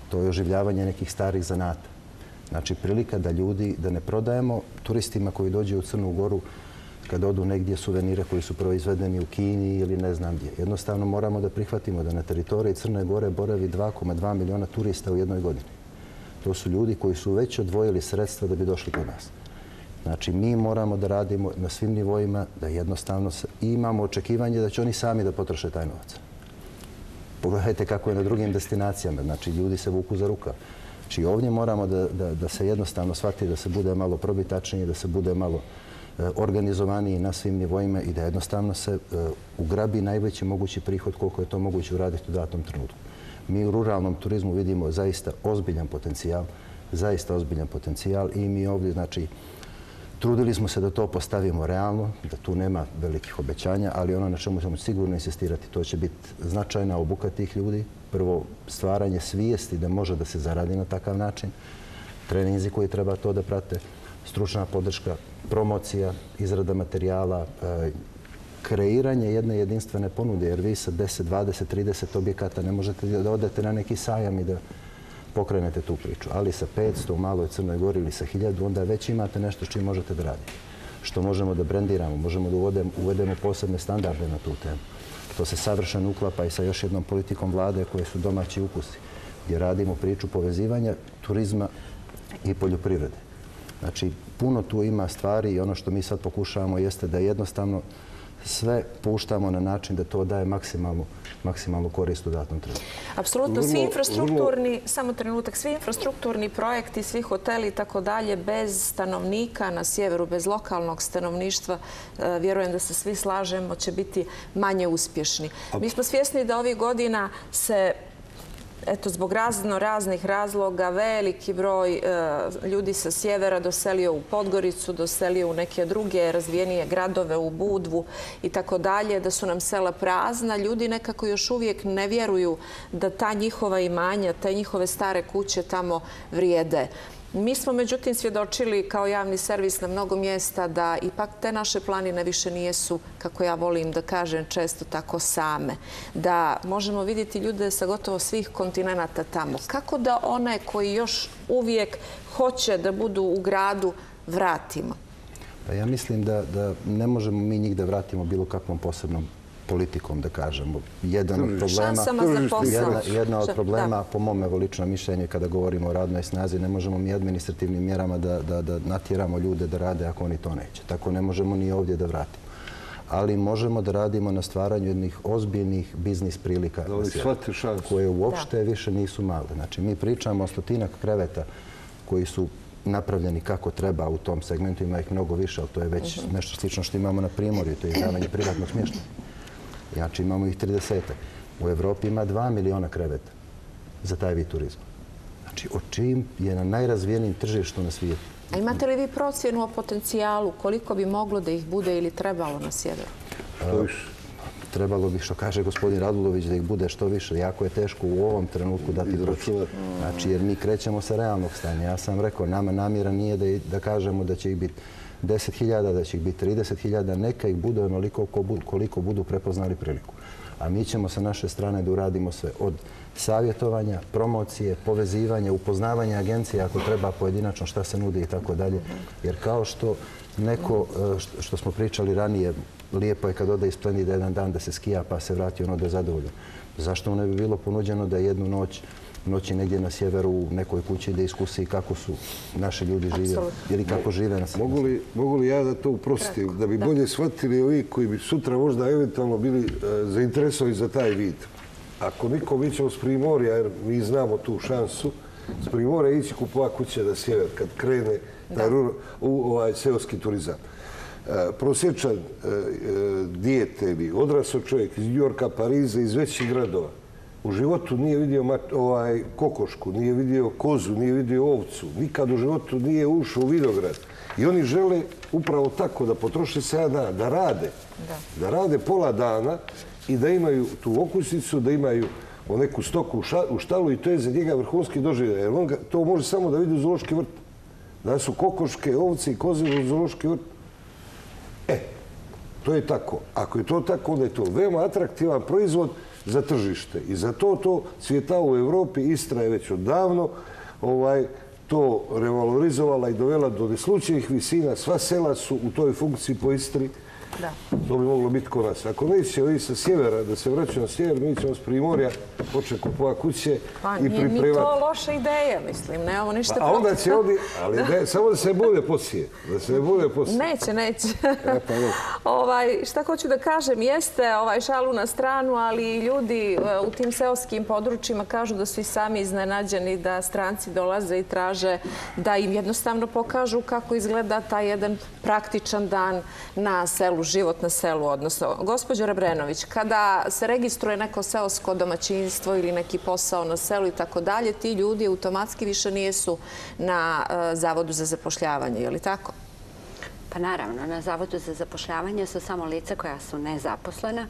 To je oživljavanje nekih starih zanata. Znači, prilika da ljudi, da ne prodajemo turistima koji dođe u Crnu Goru kada odu negdje suvenire koji su proizvedeni u Kini ili ne znam gdje. Jednostavno moramo da prihvatimo da na teritoriji Crne Gore boravi 2,2 miliona turista u jednoj godini. To su ljudi koji su već odvojili sredstva da bi došli kod nas. Znači, mi moramo da radimo na svim nivoima, da jednostavno imamo očekivanje da će oni sami da potroše taj novac. Pogledajte kako je na drugim destinacijama. Znači, ljudi se vuku za ruka. Znači, ovdje moramo da se jednostavno shvati da se bude malo probitačnije, da se bude malo Eh, organizovaniji na svim nivoima i da jednostavno se eh, ugrabi najveći mogući prihod koliko je to moguće uraditi u datom trenutku. Mi u ruralnom turizmu vidimo zaista ozbiljan potencijal, zaista ozbiljan potencijal i mi ovdje, znači, trudili smo se da to postavimo realno, da tu nema velikih obećanja, ali ono na čemu ćemo sigurno insistirati, to će biti značajna obuka tih ljudi. Prvo, stvaranje svijesti da može da se zaradi na takav način, treninzi koji treba to da prate, stručna podrška, promocija, izrada materijala, e, kreiranje jedne jedinstvene ponude, jer vi sa 10, 20, 30 objekata ne možete da odete na neki sajam i da pokrenete tu priču. Ali sa 500 u Maloj Crnoj Gori ili sa 1000, onda već imate nešto s čim možete da radite. Što možemo da brendiramo, možemo da uvedemo, uvedemo posebne standarde na tu temu. To se savršeno uklapa i sa još jednom politikom vlade koje su domaći ukusi, gdje radimo priču povezivanja turizma i poljoprivrede. Znači, puno tu ima stvari i ono što mi sad pokušavamo jeste da jednostavno sve puštamo na način da to daje maksimalnu, maksimalnu korist u datom trenutku. Apsolutno, svi infrastrukturni, samo trenutak, svi infrastrukturni projekti, svi hoteli i tako dalje, bez stanovnika na sjeveru, bez lokalnog stanovništva, e, vjerujem da se svi slažemo, će biti manje uspješni. Mi smo svjesni da ovih godina se eto, zbog razno raznih razloga veliki broj e, ljudi sa sjevera doselio u Podgoricu, doselio u neke druge razvijenije gradove, u Budvu i tako dalje, da su nam sela prazna. Ljudi nekako još uvijek ne vjeruju da ta njihova imanja, te njihove stare kuće tamo vrijede. Mi smo međutim svjedočili kao javni servis na mnogo mjesta da ipak te naše planine više nijesu, kako ja volim da kažem, često tako same. Da možemo vidjeti ljude sa gotovo svih kontinenta tamo. Kako da one koji još uvijek hoće da budu u gradu vratimo? Pa ja mislim da, da ne možemo mi njih da vratimo bilo kakvom posebnom politikom, da kažemo. Jedan od problema, jedna, jedna od problema po mome volično mišljenje, kada govorimo o radnoj snazi, ne možemo mi administrativnim mjerama da, da, da natjeramo ljude da rade ako oni to neće. Tako ne možemo ni ovdje da vratimo. Ali možemo da radimo na stvaranju jednih ozbiljnih biznis prilika koje uopšte više nisu male. Znači, mi pričamo o stotinak kreveta koji su napravljeni kako treba u tom segmentu. Ima ih mnogo više, ali to je već mhm. nešto slično što imamo na primorju. To je izdavanje privatnog smještaja. Znači imamo ih 30. U Evropi ima 2 miliona kreveta za taj vid turizma. Znači o čim je na najrazvijenim tržištu na svijetu. A imate li vi procjenu o potencijalu koliko bi moglo da ih bude ili trebalo na sjeveru? Trebalo bi, što kaže gospodin Radulović, da ih bude što više. Jako je teško u ovom trenutku dati procjenu. Znači, jer mi krećemo sa realnog stanja. Ja sam rekao, nama namjera nije da, da kažemo da će ih biti 10.000, da će ih biti 30.000, neka ih bude onoliko koliko budu prepoznali priliku. A mi ćemo sa naše strane da uradimo sve od savjetovanja, promocije, povezivanja, upoznavanja agencije ako treba pojedinačno šta se nudi i tako dalje. Jer kao što neko, e, što smo pričali ranije, lijepo je kad ode iz Plenida jedan dan da se skija pa se vrati ono da je zadovoljan. Zašto mu ne bi bilo ponuđeno da jednu noć noći negdje na sjeveru u nekoj kući da iskusi kako su naši ljudi žive ili kako žive na sjeveru. Mogu li, mogu li ja da to uprostim, da bi bolje shvatili ovi koji bi sutra možda eventualno bili uh, zainteresovani za taj vid? Ako niko mi ćemo s Primorja, jer mi znamo tu šansu, s Primorja ići kupova kuće na sjever kad krene taj rur, u ovaj seoski turizam. Uh, prosječan uh, dijete ili odrasao čovjek iz Njorka, Pariza, iz većih gradova, u životu nije vidio ovaj, kokošku, nije vidio kozu, nije vidio ovcu, nikad u životu nije ušao u vinograd. I oni žele upravo tako da potroše se dana, da rade, da. rade pola dana i da imaju tu okusicu, da imaju o neku stoku u štalu i to je za njega vrhunski doživljaj. Jer on to može samo da vidi u zoološki vrt. Da su kokoške, ovce i koze u zoološki vrt. E, to je tako. Ako je to tako, onda je to veoma atraktivan proizvod za tržište. I za to to svijeta u Evropi, Istra je već odavno ovaj, to revalorizovala i dovela do neslučajih visina. Sva sela su u toj funkciji po Istri. Da. To bi moglo biti kod nas. Ako neće ovi sa sjevera da se vraćaju na sjever, mi ćemo s primorja početi kupova kuće pa, i pripremati. Nije mi to loša ideja, mislim. Nemamo ništa pa, a onda će ovdje, ali da. samo da se bude posije. Da se bude posije. Neće, neće. E, pa, ovaj, šta hoću da kažem, jeste ovaj šalu na stranu, ali ljudi e, u tim seoskim područjima kažu da su i sami iznenađeni da stranci dolaze i traže da im jednostavno pokažu kako izgleda taj jedan praktičan dan na selu život na selu. Odnosno, gospođo Rebrenović, kada se registruje neko seosko domaćinstvo ili neki posao na selu i tako dalje, ti ljudi automatski više nijesu na e, Zavodu za zapošljavanje, je li tako? Pa naravno, na Zavodu za zapošljavanje su samo lice koja su nezaposlena.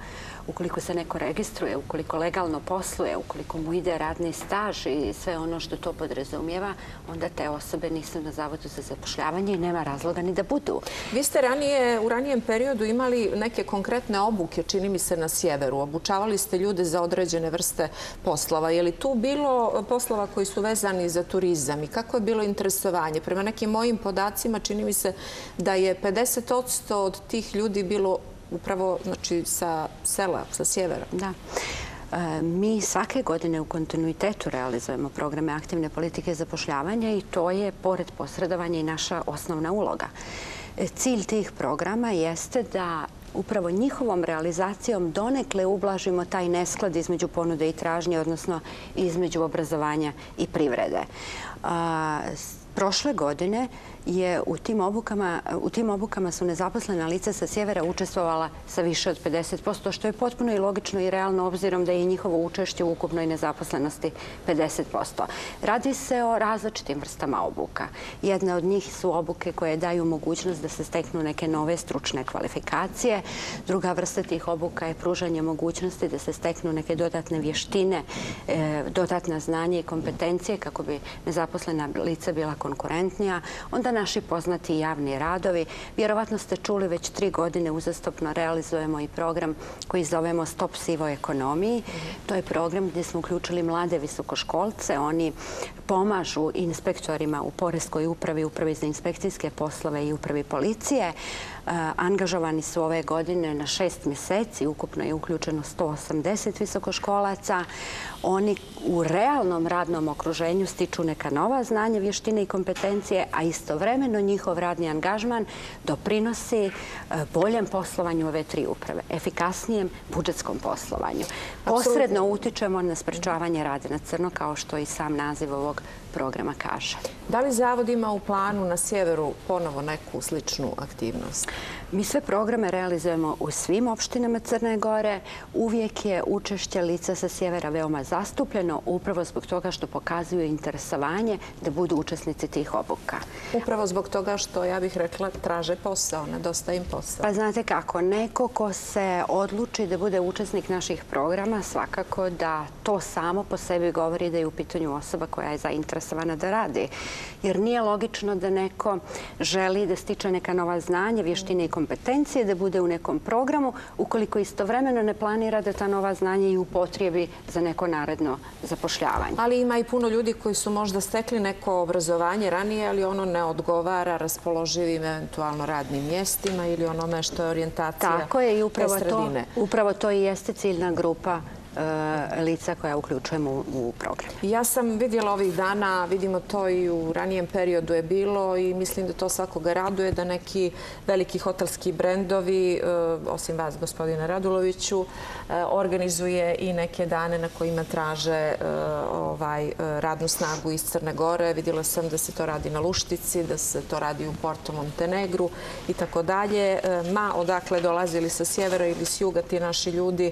Ukoliko se neko registruje, ukoliko legalno posluje, ukoliko mu ide radni staž i sve ono što to podrazumijeva, onda te osobe nisu na Zavodu za zapošljavanje i nema razloga ni da budu. Vi ste ranije, u ranijem periodu imali neke konkretne obuke, čini mi se, na sjeveru. Obučavali ste ljude za određene vrste poslova. Je li tu bilo poslova koji su vezani za turizam i kako je bilo interesovanje? Prema nekim mojim podacima čini mi se da je 50% od tih ljudi bilo upravo znači, sa sela, sa sjevera. Da. E, mi svake godine u kontinuitetu realizujemo programe aktivne politike zapošljavanja i to je, pored posredovanja, i naša osnovna uloga. E, cilj tih programa jeste da upravo njihovom realizacijom donekle ublažimo taj nesklad između ponude i tražnje, odnosno između obrazovanja i privrede. E, prošle godine je u tim obukama, u tim obukama su nezaposlena lica sa sjevera učestvovala sa više od 50%, što je potpuno i logično i realno obzirom da je njihovo učešće u ukupnoj nezaposlenosti 50%. Radi se o različitim vrstama obuka. Jedna od njih su obuke koje daju mogućnost da se steknu neke nove stručne kvalifikacije. Druga vrsta tih obuka je pružanje mogućnosti da se steknu neke dodatne vještine, e, dodatna znanje i kompetencije kako bi nezaposlena lica bila konkurentnija. Onda naši poznati javni radovi. Vjerovatno ste čuli već tri godine uzastopno realizujemo i program koji zovemo Stop sivoj ekonomiji. To je program gdje smo uključili mlade visokoškolce. Oni pomažu inspektorima u Poreskoj upravi, upravi za inspekcijske poslove i upravi policije. Angažovani su ove godine na šest mjeseci. Ukupno je uključeno 180 visokoškolaca. Oni u realnom radnom okruženju stiču neka nova znanja, vještine i kompetencije, a istovremeno njihov radni angažman doprinosi boljem poslovanju ove tri uprave, efikasnijem budžetskom poslovanju. Posredno utičemo na sprečavanje rade na crno, kao što i sam naziv ovog programa kaže. Da li Zavod ima u planu na sjeveru ponovo neku sličnu aktivnost? Mi sve programe realizujemo u svim opštinama Crne Gore. Uvijek je učešće lica sa sjevera veoma zastupljeno, upravo zbog toga što pokazuju interesovanje da budu učesnici tih obuka. Upravo zbog toga što, ja bih rekla, traže posao, nedostaje im posao. Pa znate kako, neko ko se odluči da bude učesnik naših programa, svakako da to samo po sebi govori da je u pitanju osoba koja je zainteresovana da radi. Jer nije logično da neko želi da stiče neka nova znanja, vještine i kompetencije, da bude u nekom programu, ukoliko istovremeno ne planira da ta nova znanja i upotrijebi za neko naredno zapošljavanje. Ali ima i puno ljudi koji su možda stekli neko obrazovanje ranije, ali ono ne odgovara raspoloživim eventualno radnim mjestima ili onome što je orijentacija te sredine. Tako je i upravo to i jeste ciljna grupa E, lica koja uključujemo u program. Ja sam vidjela ovih dana, vidimo to i u ranijem periodu je bilo i mislim da to svakoga raduje da neki veliki hotelski brendovi, e, osim vas gospodine Raduloviću, e, organizuje i neke dane na kojima traže ovaj, radnu snagu iz Crne Gore. Vidjela sam da se to radi na Luštici, da se to radi u Porto Montenegru i tako dalje. Ma odakle dolazili sa sjevera ili s juga ti naši ljudi,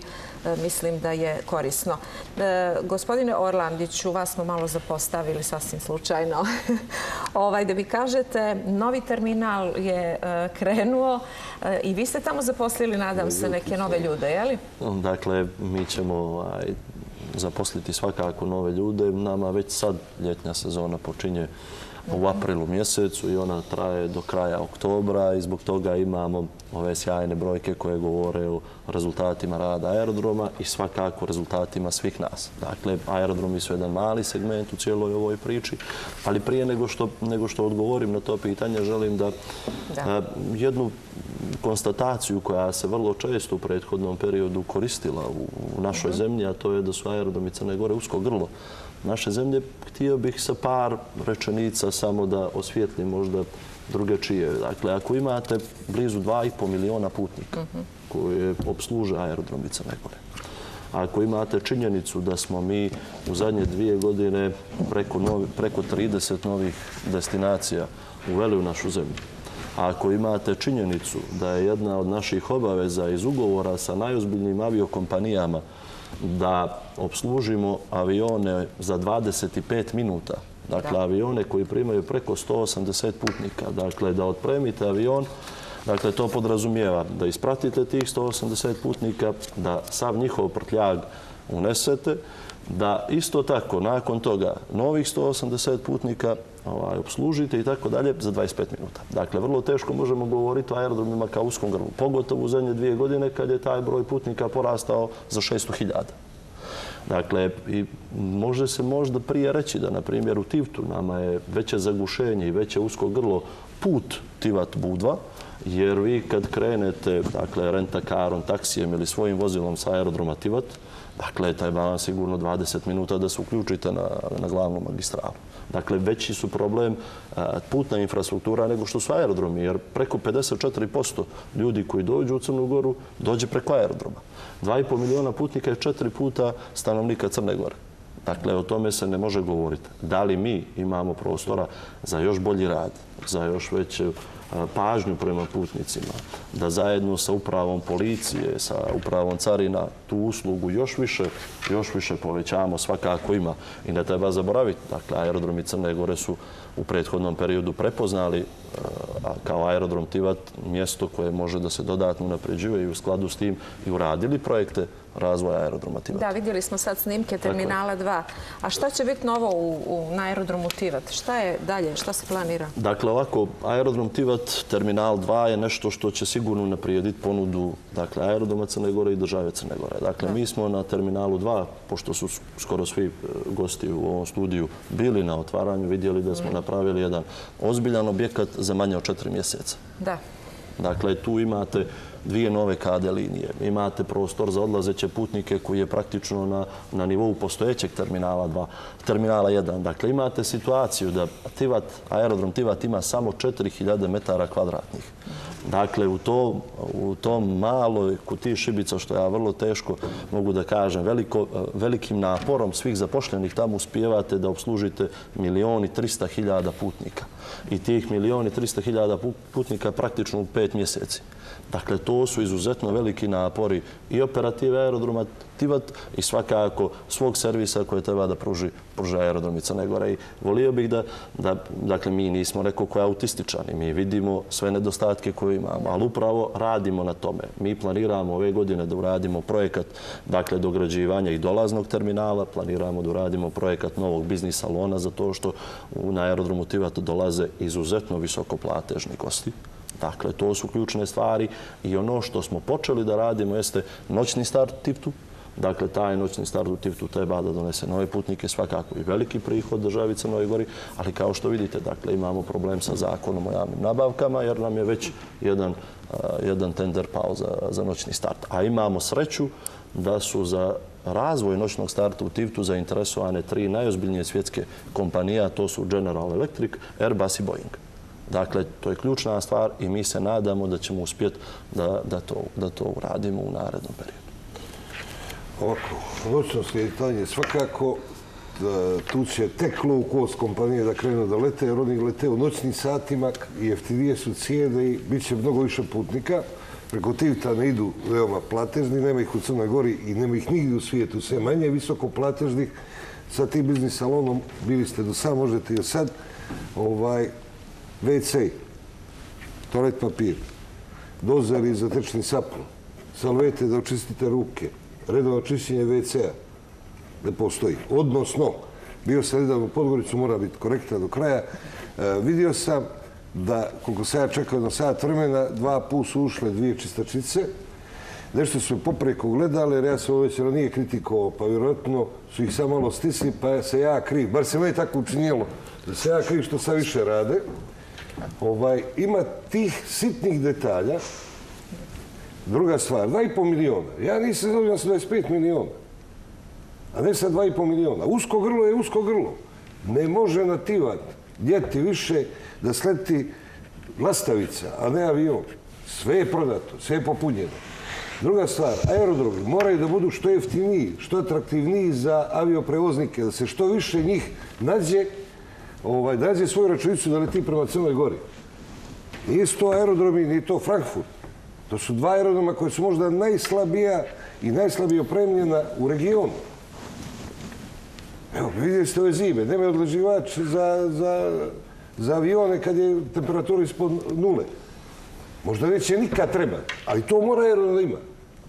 mislim da je korisno. E, gospodine Orlandiću, vas smo malo zapostavili sasvim slučajno. Ovaj, da mi kažete, novi terminal je e, krenuo e, i vi ste tamo zaposlili, nadam se, neke nove ljude, je li? Dakle, mi ćemo ovaj, zaposliti svakako nove ljude. Nama već sad ljetnja sezona počinje u aprilu mjesecu i ona traje do kraja oktobra i zbog toga imamo ove sjajne brojke koje govore o rezultatima rada aerodroma i svakako rezultatima svih nas. Dakle, aerodromi su jedan mali segment u cijeloj ovoj priči, ali prije nego što, nego što odgovorim na to pitanje, želim da, da. jednu konstataciju koja se vrlo često u prethodnom periodu koristila u, našoj uh zemlji, a to je da su aerodromi Crne Gore usko grlo naše zemlje. Htio bih sa par rečenica samo da osvijetlim možda druge čije. Dakle, ako imate blizu 2,5 miliona putnika koje obsluže aerodromica Megore, ako imate činjenicu da smo mi u zadnje dvije godine preko, novi, preko 30 novih destinacija uveli u našu zemlju, ako imate činjenicu da je jedna od naših obaveza iz ugovora sa najozbiljnijim aviokompanijama da obslužimo avione za 25 minuta Dakle, avione koji primaju preko 180 putnika. Dakle, da otpremite avion, dakle, to podrazumijeva da ispratite tih 180 putnika, da sav njihov prtljag unesete, da isto tako, nakon toga, novih 180 putnika ovaj, obslužite i tako dalje za 25 minuta. Dakle, vrlo teško možemo govoriti o aerodromima kao uskom grlu. Pogotovo u zadnje dvije godine kad je taj broj putnika porastao za 600.000. Dakle, i može se možda prije reći da, na primjer, u Tivtu nama je veće zagušenje i veće usko grlo put Tivat-Budva, jer vi kad krenete, dakle, rentakarom, taksijem ili svojim vozilom sa aerodroma Tivat, dakle, taj balans sigurno 20 minuta da se uključite na, na glavnu magistralu. Dakle, veći su problem putna infrastruktura nego što su aerodromi, jer preko 54% ljudi koji dođu u Crnu Goru dođe preko aerodroma. 2,5 miliona putnika je četiri puta stanovnika Crne Gore. Dakle, o tome se ne može govoriti. Da li mi imamo prostora za još bolji rad, za još veću pažnju prema putnicima, da zajedno sa upravom policije, sa upravom carina tu uslugu još više, još više povećamo svakako ima i ne treba zaboraviti. Dakle, aerodromi Crne Gore su u prethodnom periodu prepoznali kao aerodrom Tivat mjesto koje može da se dodatno napređuje i u skladu s tim i uradili projekte razvoja aerodroma Tivat. Da, vidjeli smo sad snimke Terminala 2. A šta će biti novo na aerodromu Tivat? Šta je dalje? Šta se planira? Dakle, ovako, aerodrom Tivat, Terminal 2 je nešto što će sigurno naprijediti ponudu dakle, aerodroma Crne Gore i države Crne Gore. Dakle, mi smo na Terminalu 2, pošto su skoro svi e, gosti u ovom studiju bili na otvaranju, vidjeli da smo napravili jedan ozbiljan objekat za manje od četiri mjeseca. Da. Dakle, tu imate dvije nove KD linije. Imate prostor za odlazeće putnike koji je praktično na, na nivou postojećeg terminala 2, terminala 1. Dakle, imate situaciju da Tivat, aerodrom Tivat ima samo 4000 metara kvadratnih. Dakle, u, tom, u tom maloj kutiji šibica, što ja vrlo teško mogu da kažem, veliko, velikim naporom svih zapošljenih tamo uspijevate da obslužite milioni 300 hiljada putnika. I tih milioni 300 hiljada putnika praktično u pet mjeseci. Dakle, to su izuzetno veliki napori i operative aerodroma Tivat i svakako svog servisa koje treba da pruži, pruži aerodromi Crne Gore. I volio bih da, da, dakle, mi nismo rekao koji autističani, mi vidimo sve nedostatke koje imamo, ali upravo radimo na tome. Mi planiramo ove godine da uradimo projekat dakle, dograđivanja i dolaznog terminala, planiramo da uradimo projekat novog biznis salona za to što na aerodromu Tivat dolaze izuzetno visoko platežni gosti. Dakle, to su ključne stvari i ono što smo počeli da radimo jeste noćni start Tivtu. Dakle, taj noćni start u Tivtu treba da donese nove putnike, svakako i veliki prihod državi Crnoj Gori, ali kao što vidite, dakle, imamo problem sa zakonom o javnim nabavkama jer nam je već jedan, jedan tender pao za, za noćni start. A imamo sreću da su za razvoj noćnog starta u Tivtu zainteresovane tri najozbiljnije svjetske kompanije, a to su General Electric, Airbus i Boeing. Dakle, to je ključna stvar i mi se nadamo da ćemo uspjeti da, da, to, da to uradimo u narednom periodu. Ovako, noćno slijetanje svakako e, tu će tek low cost kompanije da krenu da lete, jer oni lete u noćnim satima i jeftinije su cijede i bit će mnogo više putnika. Preko Tivta ne idu veoma platežni, nema ih u Crnoj Gori i nema ih nigdje u svijetu, sve manje visoko platežnih. Sa tim biznis salonom bili ste do sad, možete i sad, ovaj, WC, toalet papir, dozeri za tečni sapun, salvete da očistite ruke, redovno čišćenje WC-a, ne postoji. Odnosno, bio sam nedavno u Podgoricu, mora biti korektan do kraja, e, vidio sam da, koliko se ja čekao na sat vremena, dva put su ušle dvije čistačice, nešto su popreko gledali, jer ja sam već ono nije kritikovao, pa vjerojatno su ih samo malo stisli, pa se ja kriv, bar se me tako učinjelo, da se ja kriv što sad više rade ovaj, ima tih sitnih detalja. Druga stvar, 2,5 miliona. Ja nisam zadovoljan sa 25 miliona. A ne sa 2,5 miliona. Usko grlo je usko grlo. Ne može nativat djeti više da sleti lastavica, a ne avion. Sve je prodato, sve je popunjeno. Druga stvar, aerodromi moraju da budu što jeftiniji, što atraktivniji za avioprevoznike, da se što više njih nađe ovaj, nađe svoju računicu da leti prema Crnoj Gori. Nije to aerodromi, ni to Frankfurt. To su dva aerodroma koje su možda najslabija i najslabije opremljena u regionu. Evo, vidjeli ste ove zime, nema odlaživač za, za, za avione kad je temperatura ispod nule. Možda neće nikad treba, ali to mora aerodrom da ima.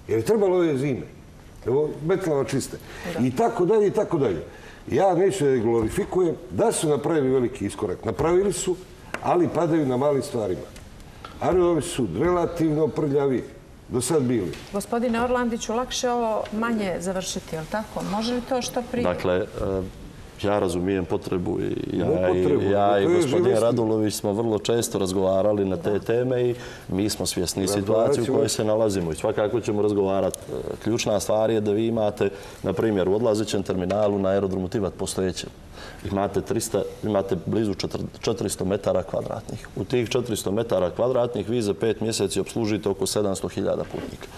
Jer je trebalo ove zime. Evo, metlava čiste. I tako dalje, i tako dalje. Ja neću da glorifikujem da su napravili veliki iskorak. Napravili su, ali padaju na malim stvarima. Aerodromi su relativno prljavi do sad bili. Gospodine Orlandiću, lakše ovo manje završiti, je li tako? Može li to što prije? Dakle, e, ja razumijem potrebu i ja, potrebu, i, ja gospodin. Radulović smo vrlo često razgovarali na te teme i mi smo svjesni situacije u kojoj se nalazimo i svakako ćemo razgovarati. E, Ključna stvar je da vi imate, na primjer, u odlazećem terminalu na aerodromu Tivat postojećem, imate, 300, imate blizu četir- 400 metara kvadratnih. U tih 400 metara kvadratnih vi za pet mjeseci obslužite oko 700.000 putnika.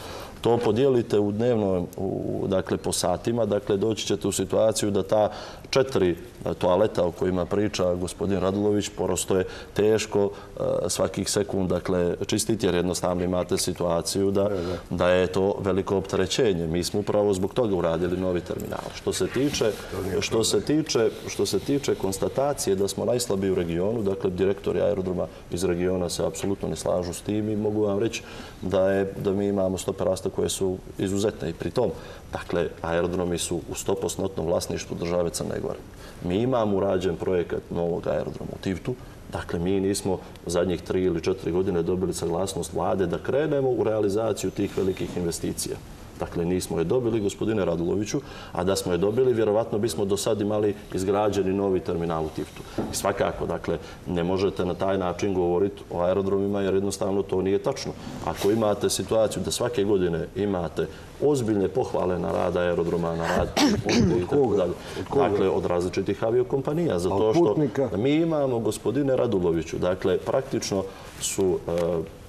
To podijelite u dnevno, u, dakle po satima, dakle doći ćete u situaciju da ta četiri e, toaleta o kojima priča gospodin Radulović porosto je teško e, svakih sekund dakle, čistiti jer jednostavno imate situaciju da, da je to veliko opterećenje. Mi smo upravo zbog toga uradili novi terminal. Što se tiče, što se tiče, što se tiče konstatacije da smo najslabiji u regionu, dakle direktori aerodroma iz regiona se apsolutno ne slažu s tim i mogu vam reći da, je, da mi imamo stope rasta koje su izuzetne i pri tom. Dakle, aerodromi su u 100% vlasništvu države Crne Gore. Mi imamo urađen projekat novog aerodroma u Tivtu, Dakle, mi nismo zadnjih tri ili četiri godine dobili saglasnost vlade da krenemo u realizaciju tih velikih investicija. Dakle, nismo je dobili, gospodine Raduloviću, a da smo je dobili, vjerovatno bismo do sad imali izgrađeni novi terminal u Tivtu. I svakako, dakle, ne možete na taj način govoriti o aerodromima, jer jednostavno to nije tačno. Ako imate situaciju da svake godine imate ozbiljne pohvale na rad aerodroma, na rad ponude i tako dalje. Dakle, od različitih aviokompanija. Zato što putnika? mi imamo, gospodine Raduloviću, dakle, praktično su e,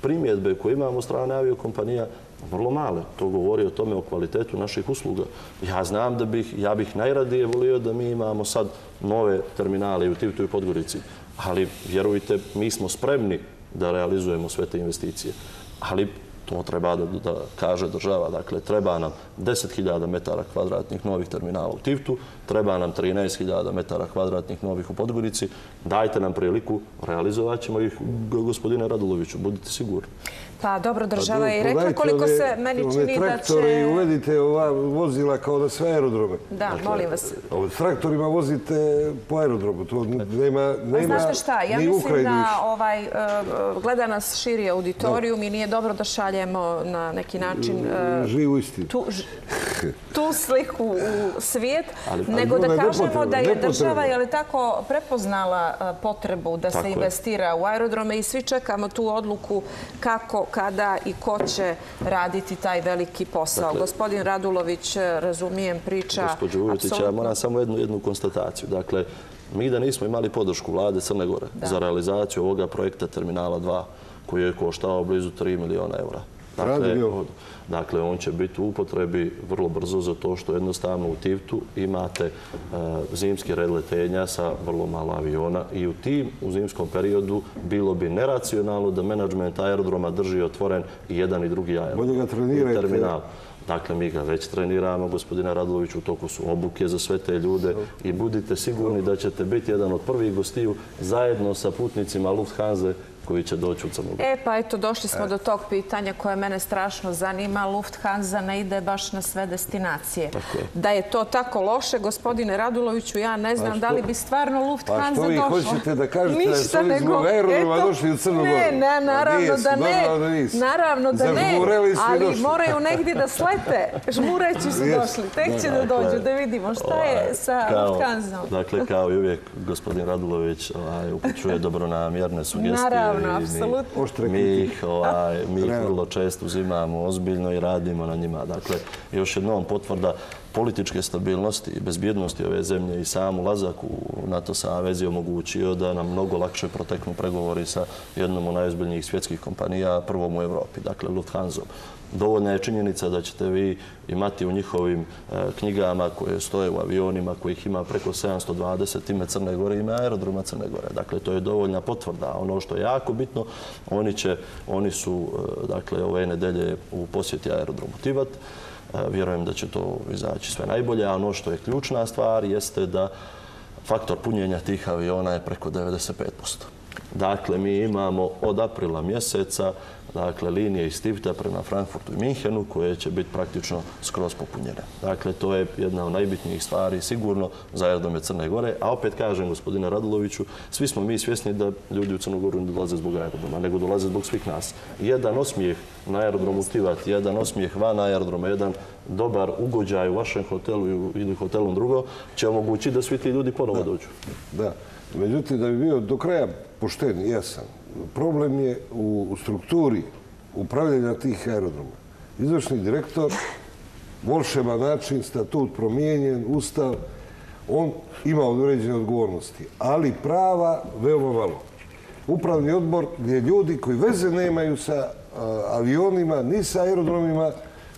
primjedbe koje imamo strane aviokompanija vrlo male. To govori o tome o kvalitetu naših usluga. Ja znam da bih, ja bih najradije volio da mi imamo sad nove terminale u Tivtu i Podgorici. Ali, vjerujte, mi smo spremni da realizujemo sve te investicije. Ali to treba da, da kaže država. Dakle, treba nam 10.000 metara kvadratnih novih terminala u Tivtu, treba nam 13.000 metara kvadratnih novih u Podgorici. Dajte nam priliku, realizovat ćemo ih, gospodine Raduloviću, budite sigurni. Pa dobro, država je i rekla koliko ove- se meni ove čini da traktore i će... uvedite ova vozila kao da sve aerodrome. Da, molim vas. Ovo traktorima vozite po aerodromu, to nema, Pa nema Znate šta, ja ni mislim da ovaj, e, gleda nas širi auditorijum i nije dobro da šaljemo na neki način e, Živu istinu. tu, sliku u svijet, Ali- ali nego da kažemo da je država je li tako prepoznala e, potrebu da Tako se investira u aerodrome i svi čekamo tu odluku kako, kada i ko će raditi taj veliki posao. Dakle- Gospodin Radulović, e, razumijem, priča... Gospođo Vujetić, ja moram samo jednu, jednu konstataciju. Dakle, mi da nismo imali podršku vlade Crne Gore za realizaciju ovoga projekta Terminala 2, koji je koštao blizu 3 miliona eura. Radi bio. Dakle, on će biti u upotrebi vrlo brzo zato što jednostavno u Tivtu imate e, zimski red letenja sa vrlo malo aviona i u tim, u zimskom periodu, bilo bi neracionalno da menadžment aerodroma drži otvoren i jedan i drugi aerodrom. Bolje ga trenirajte. Terminal. Dakle, mi ga već treniramo, gospodina Radulović, u toku su obuke za sve te ljude i budite sigurni da ćete biti jedan od prvih gostiju zajedno sa putnicima Lufthansa koji će doći u Crnu Goru. E, pa eto, došli smo do tog pitanja koje mene strašno zanima. Lufthansa ne ide baš na sve destinacije. Je. Da je to tako loše, gospodine Raduloviću, ja ne znam što- da li bi stvarno Lufthansa Pa što vi hoćete da kažete da su ovi zbog aerodroma došli u Crnu Ne, ne, naravno da ne. Naravno da ne, ali moraju negdje da slete. Žmureći su došli. Tek će da dođu, da vidimo šta je sa Kao- Lufthansom. Dakle, kao i uvijek, gospodin Radulović ovaj, upućuje dobronamjerne sugestije. Naravno, apsolutno. Oštre Mi ih, ovaj, mi ih vrlo često uzimamo ozbiljno i radimo na njima. Dakle, još jednom potvrda političke stabilnosti i bezbjednosti ove zemlje i sam ulazak u NATO savez je omogućio da nam mnogo lakše proteknu pregovori sa jednom od najozbiljnijih svjetskih kompanija, prvom u Evropi, dakle Lufthansa. Dovoljna je činjenica da ćete vi imati u njihovim e, knjigama koje stoje u avionima, kojih ima preko 720 ime Crne Gore, ime aerodroma Crne Gore. Dakle, to je dovoljna potvrda. Ono što je jako bitno, oni, će, oni su e, dakle, ove nedelje u posjeti aerodromu Tivat. E, vjerujem da će to izaći sve najbolje, a ono što je ključna stvar jeste da faktor punjenja tih aviona je preko 95%. Dakle, mi imamo od aprila mjeseca dakle, linije iz Tivta prema Frankfurtu i Minhenu koje će biti praktično skroz popunjene. Dakle, to je jedna od najbitnijih stvari sigurno za aerodrome Crne Gore. A opet kažem, gospodine Raduloviću, svi smo mi svjesni da ljudi u Crnogoru ne dolaze zbog aerodroma, nego dolaze zbog svih nas. Jedan osmijeh na aerodromu Tivat, jedan osmijeh van aerodroma, jedan dobar ugođaj u vašem hotelu ili hotelom drugo, će omogućiti da svi ti ljudi ponovo dođu. Da. Međutim, da bi bio do kraja pošten i jasan, problem je u strukturi upravljanja tih aerodroma. Izvršni direktor, volšeba način, statut promijenjen, ustav, on ima određene odgovornosti, ali prava veoma malo. Upravni odbor gdje ljudi koji veze nemaju sa avionima, ni sa aerodromima,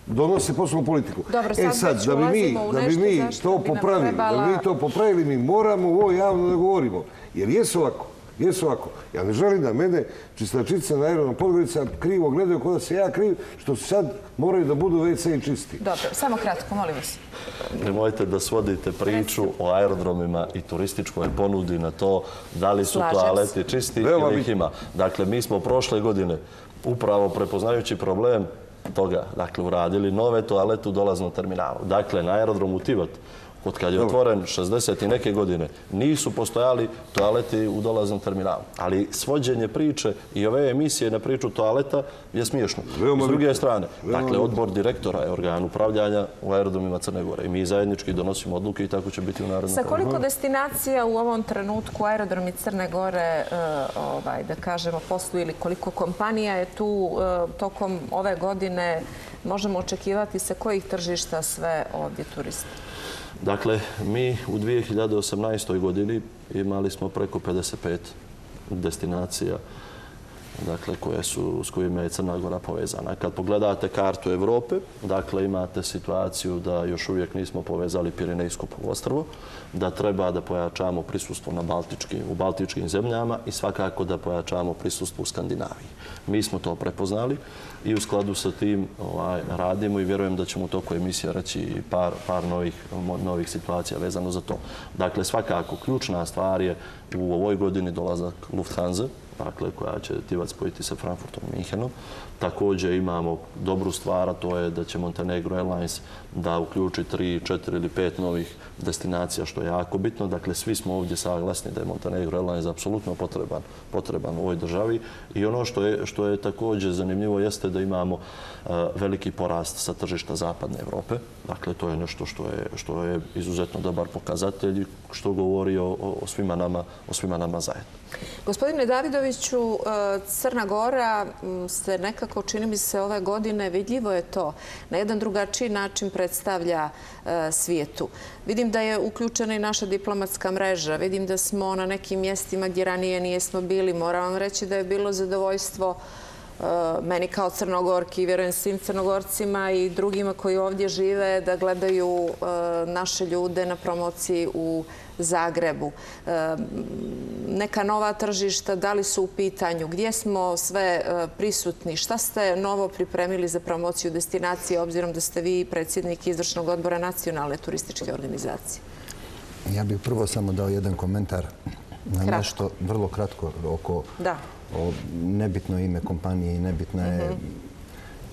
donose poslovnu politiku. Dobro, sad, e sad da bi mi, da bi mi to popravili, da bi mi to popravili, mi moramo ovo javno da govorimo. Jer jesu ovako, jesu ovako. Ja ne želim da mene čistačice na aerodrom Podgorica krivo gledaju kod da se ja kriv, što sad moraju da budu WC i čisti. Dobro, samo kratko, molim vas. Nemojte da svodite priču o aerodromima i turističkoj ponudi na to da li su toaleti čisti ili ih ima. Dakle, mi smo prošle godine upravo prepoznajući problem toga, dakle, uradili nove toalete u dolaznom terminalu. Dakle, na aerodromu Tivat od kad je otvoren 60. i neke godine, nisu postojali toaleti u dolaznom terminalu. Ali svođenje priče i ove emisije na priču toaleta je smiješno. S druge strane, dakle, odbor direktora je organ upravljanja u aerodomima Crne Gore i mi zajednički donosimo odluke i tako će biti u narodnom Sa koliko destinacija u ovom trenutku aerodromi Crne Gore, e, ovaj, da kažemo, posluju ili koliko kompanija je tu e, tokom ove godine možemo očekivati sa kojih tržišta sve ovdje turisti? Dakle, mi u 2018. godini imali smo preko 55 destinacija dakle, koje su, s kojima je Crna Gora povezana. Kad pogledate kartu Evrope, dakle, imate situaciju da još uvijek nismo povezali Pirinejsko polostrvo, da treba da pojačamo prisustvo na Baltički, u Baltičkim zemljama i svakako da pojačamo prisustvo u Skandinaviji. Mi smo to prepoznali i u skladu sa tim ovaj, radimo i vjerujem da ćemo u toku emisija reći par, par novih, novih situacija vezano za to. Dakle, svakako, ključna stvar je u ovoj godini dolazak Lufthansa, dakle, koja će Tivac spojiti sa Frankfurtom i Minhenom. Također imamo dobru stvar, a to je da će Montenegro Airlines da uključi tri, četiri ili 5 novih destinacija, što je jako bitno. Dakle, svi smo ovdje saglasni da je Montenegro Airlines apsolutno potreban, potreban u ovoj državi. I ono što je, što je također zanimljivo jeste da imamo uh, veliki porast sa tržišta Zapadne Evrope. Dakle, to je nešto što je, što je izuzetno dobar pokazatelj što govori o, o, svima nama, o svima nama zajedno. Gospodine Davidoviću, e, Crna Gora se nekako, čini mi se, ove godine vidljivo je to na jedan drugačiji način predstavlja e, svijetu. Vidim da je uključena i naša diplomatska mreža. Vidim da smo na nekim mjestima gdje ranije nijesmo bili. Moram vam reći da je bilo zadovoljstvo e, meni kao crnogorki, vjerujem svim crnogorcima i drugima koji ovdje žive da gledaju naše ljude na promociji u Zagrebu. Uh, neka nova tržišta, da li su u pitanju, gdje smo sve prisutni, šta ste novo pripremili za promociju destinacije, obzirom da ste vi predsjednik izvršnog odbora nacionalne turističke organizacije? Ja bih prvo samo dao jedan komentar na nešto vrlo kratko oko nebitno ime kompanije i nebitno je... Mhm.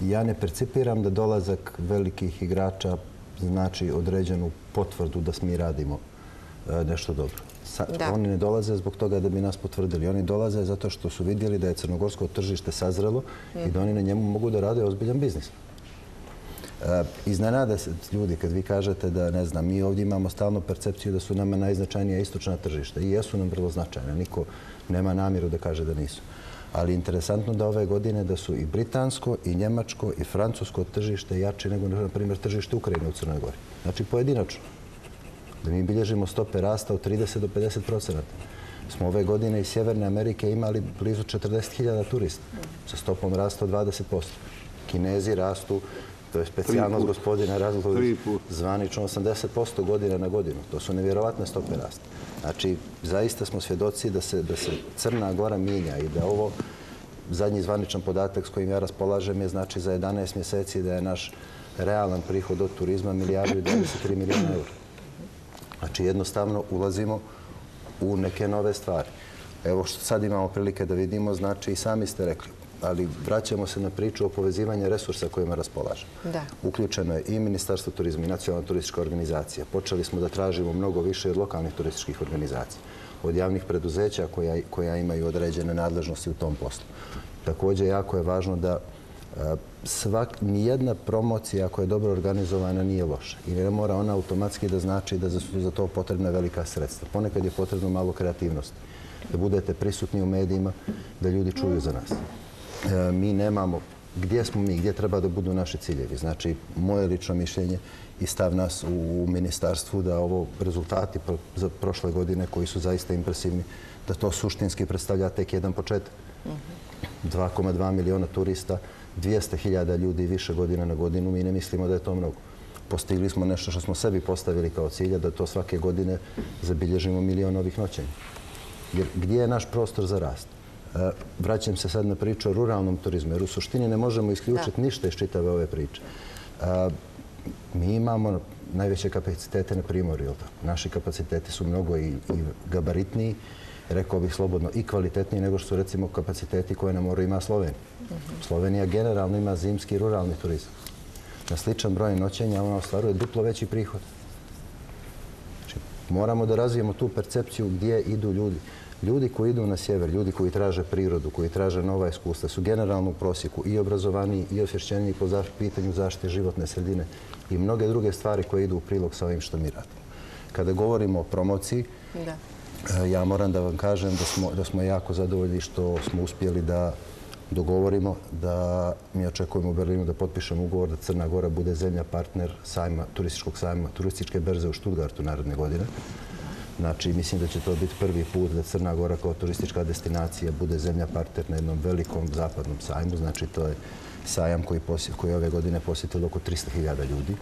Ja ne percipiram da dolazak velikih igrača znači određenu potvrdu da mi radimo e, nešto dobro. Oni ne dolaze zbog toga da bi nas potvrdili. Oni dolaze zato što su vidjeli da je crnogorsko tržište sazrelo i da oni na njemu mogu da rade ozbiljan biznis. E, iznenada se ljudi kad vi kažete da, ne znam, mi ovdje imamo stalno percepciju da su nama najznačajnija istočna tržišta i jesu nam vrlo značajne. Niko nema namjeru da kaže da nisu. Ali interesantno da ove godine da su i britansko, i njemačko, i francusko tržište jače nego, na primjer, tržište Ukrajine u Crnoj Gori. Znači, pojedinačno. Da mi bilježimo stope rasta od 30 do 50 procenata. Smo ove godine iz Sjeverne Amerike imali blizu 40.000 turista sa stopom rasta od 20%. Kinezi rastu To je specijalnost gospodina Razlović. Zvanično 80% godina na godinu. To su nevjerovatne stope rasta. Znači, zaista smo svjedoci da se, da se Crna Gora mijenja i da ovo zadnji zvaničan podatak s kojim ja raspolažem je znači za 11 mjeseci da je naš realan prihod od turizma milijardu i 23 milijuna eura. Znači jednostavno ulazimo u neke nove stvari. Evo što sad imamo prilike da vidimo, znači i sami ste rekli, ali vraćamo se na priču o povezivanju resursa kojima raspolažemo. Uključeno je i Ministarstvo turizma i nacionalna turistička organizacija. Počeli smo da tražimo mnogo više od lokalnih turističkih organizacija, od javnih preduzeća koja, koja imaju određene nadležnosti u tom poslu. Također, jako je važno da svak, nijedna promocija koja je dobro organizovana nije loša. I ne mora ona automatski da znači da su za to potrebna velika sredstva. Ponekad je potrebno malo kreativnosti. Da budete prisutni u medijima, da ljudi čuju za nas. E, mi nemamo gdje smo mi, gdje treba da budu naše ciljevi. Znači, moje lično mišljenje i stav nas u ministarstvu da ovo rezultati za prošle godine koji su zaista impresivni, da to suštinski predstavlja tek jedan početak. 2,2 miliona turista, 200.000 ljudi više godina na godinu, mi ne mislimo da je to mnogo. Postigli smo nešto što smo sebi postavili kao cilja, da to svake godine zabilježimo milion novih noćenja. Jer gdje je naš prostor za rast? E, vraćam se sad na priču o ruralnom turizmu, jer u suštini ne možemo isključiti ništa iz čitave ove priče. E, mi imamo najveće kapacitete na primorju. Naši kapaciteti su mnogo i gabaritniji, rekao bih slobodno, i kvalitetniji nego što su recimo kapaciteti koje na moru ima Slovenija. Slovenija generalno ima zimski i ruralni turizam. Na sličan broj noćenja ona ostvaruje duplo veći prihod. Znači, moramo da razvijemo tu percepciju gdje idu ljudi. Ljudi koji idu na sjever, ljudi koji traže prirodu, koji traže nova iskustva, su generalno u prosjeku i obrazovaniji i osvješćeniji po pitanju zaštite životne sredine i mnoge druge stvari koje idu u prilog sa ovim što mi radimo. Kada govorimo o promociji, e, ja moram da vam kažem da smo, da smo jako zadovoljni što smo uspjeli da dogovorimo da mi očekujemo u Berlinu da potpišemo ugovor da Crna Gora bude zemlja partner sajma, turističkog sajma, turističke berze u Štutgartu naredne godine. Znači, mislim da će to biti prvi put da Crna Gora kao turistička destinacija bude zemlja partner na jednom velikom zapadnom sajmu. Znači, to je sajam koji, koji ove godine posjetilo oko 300.000 ljudi.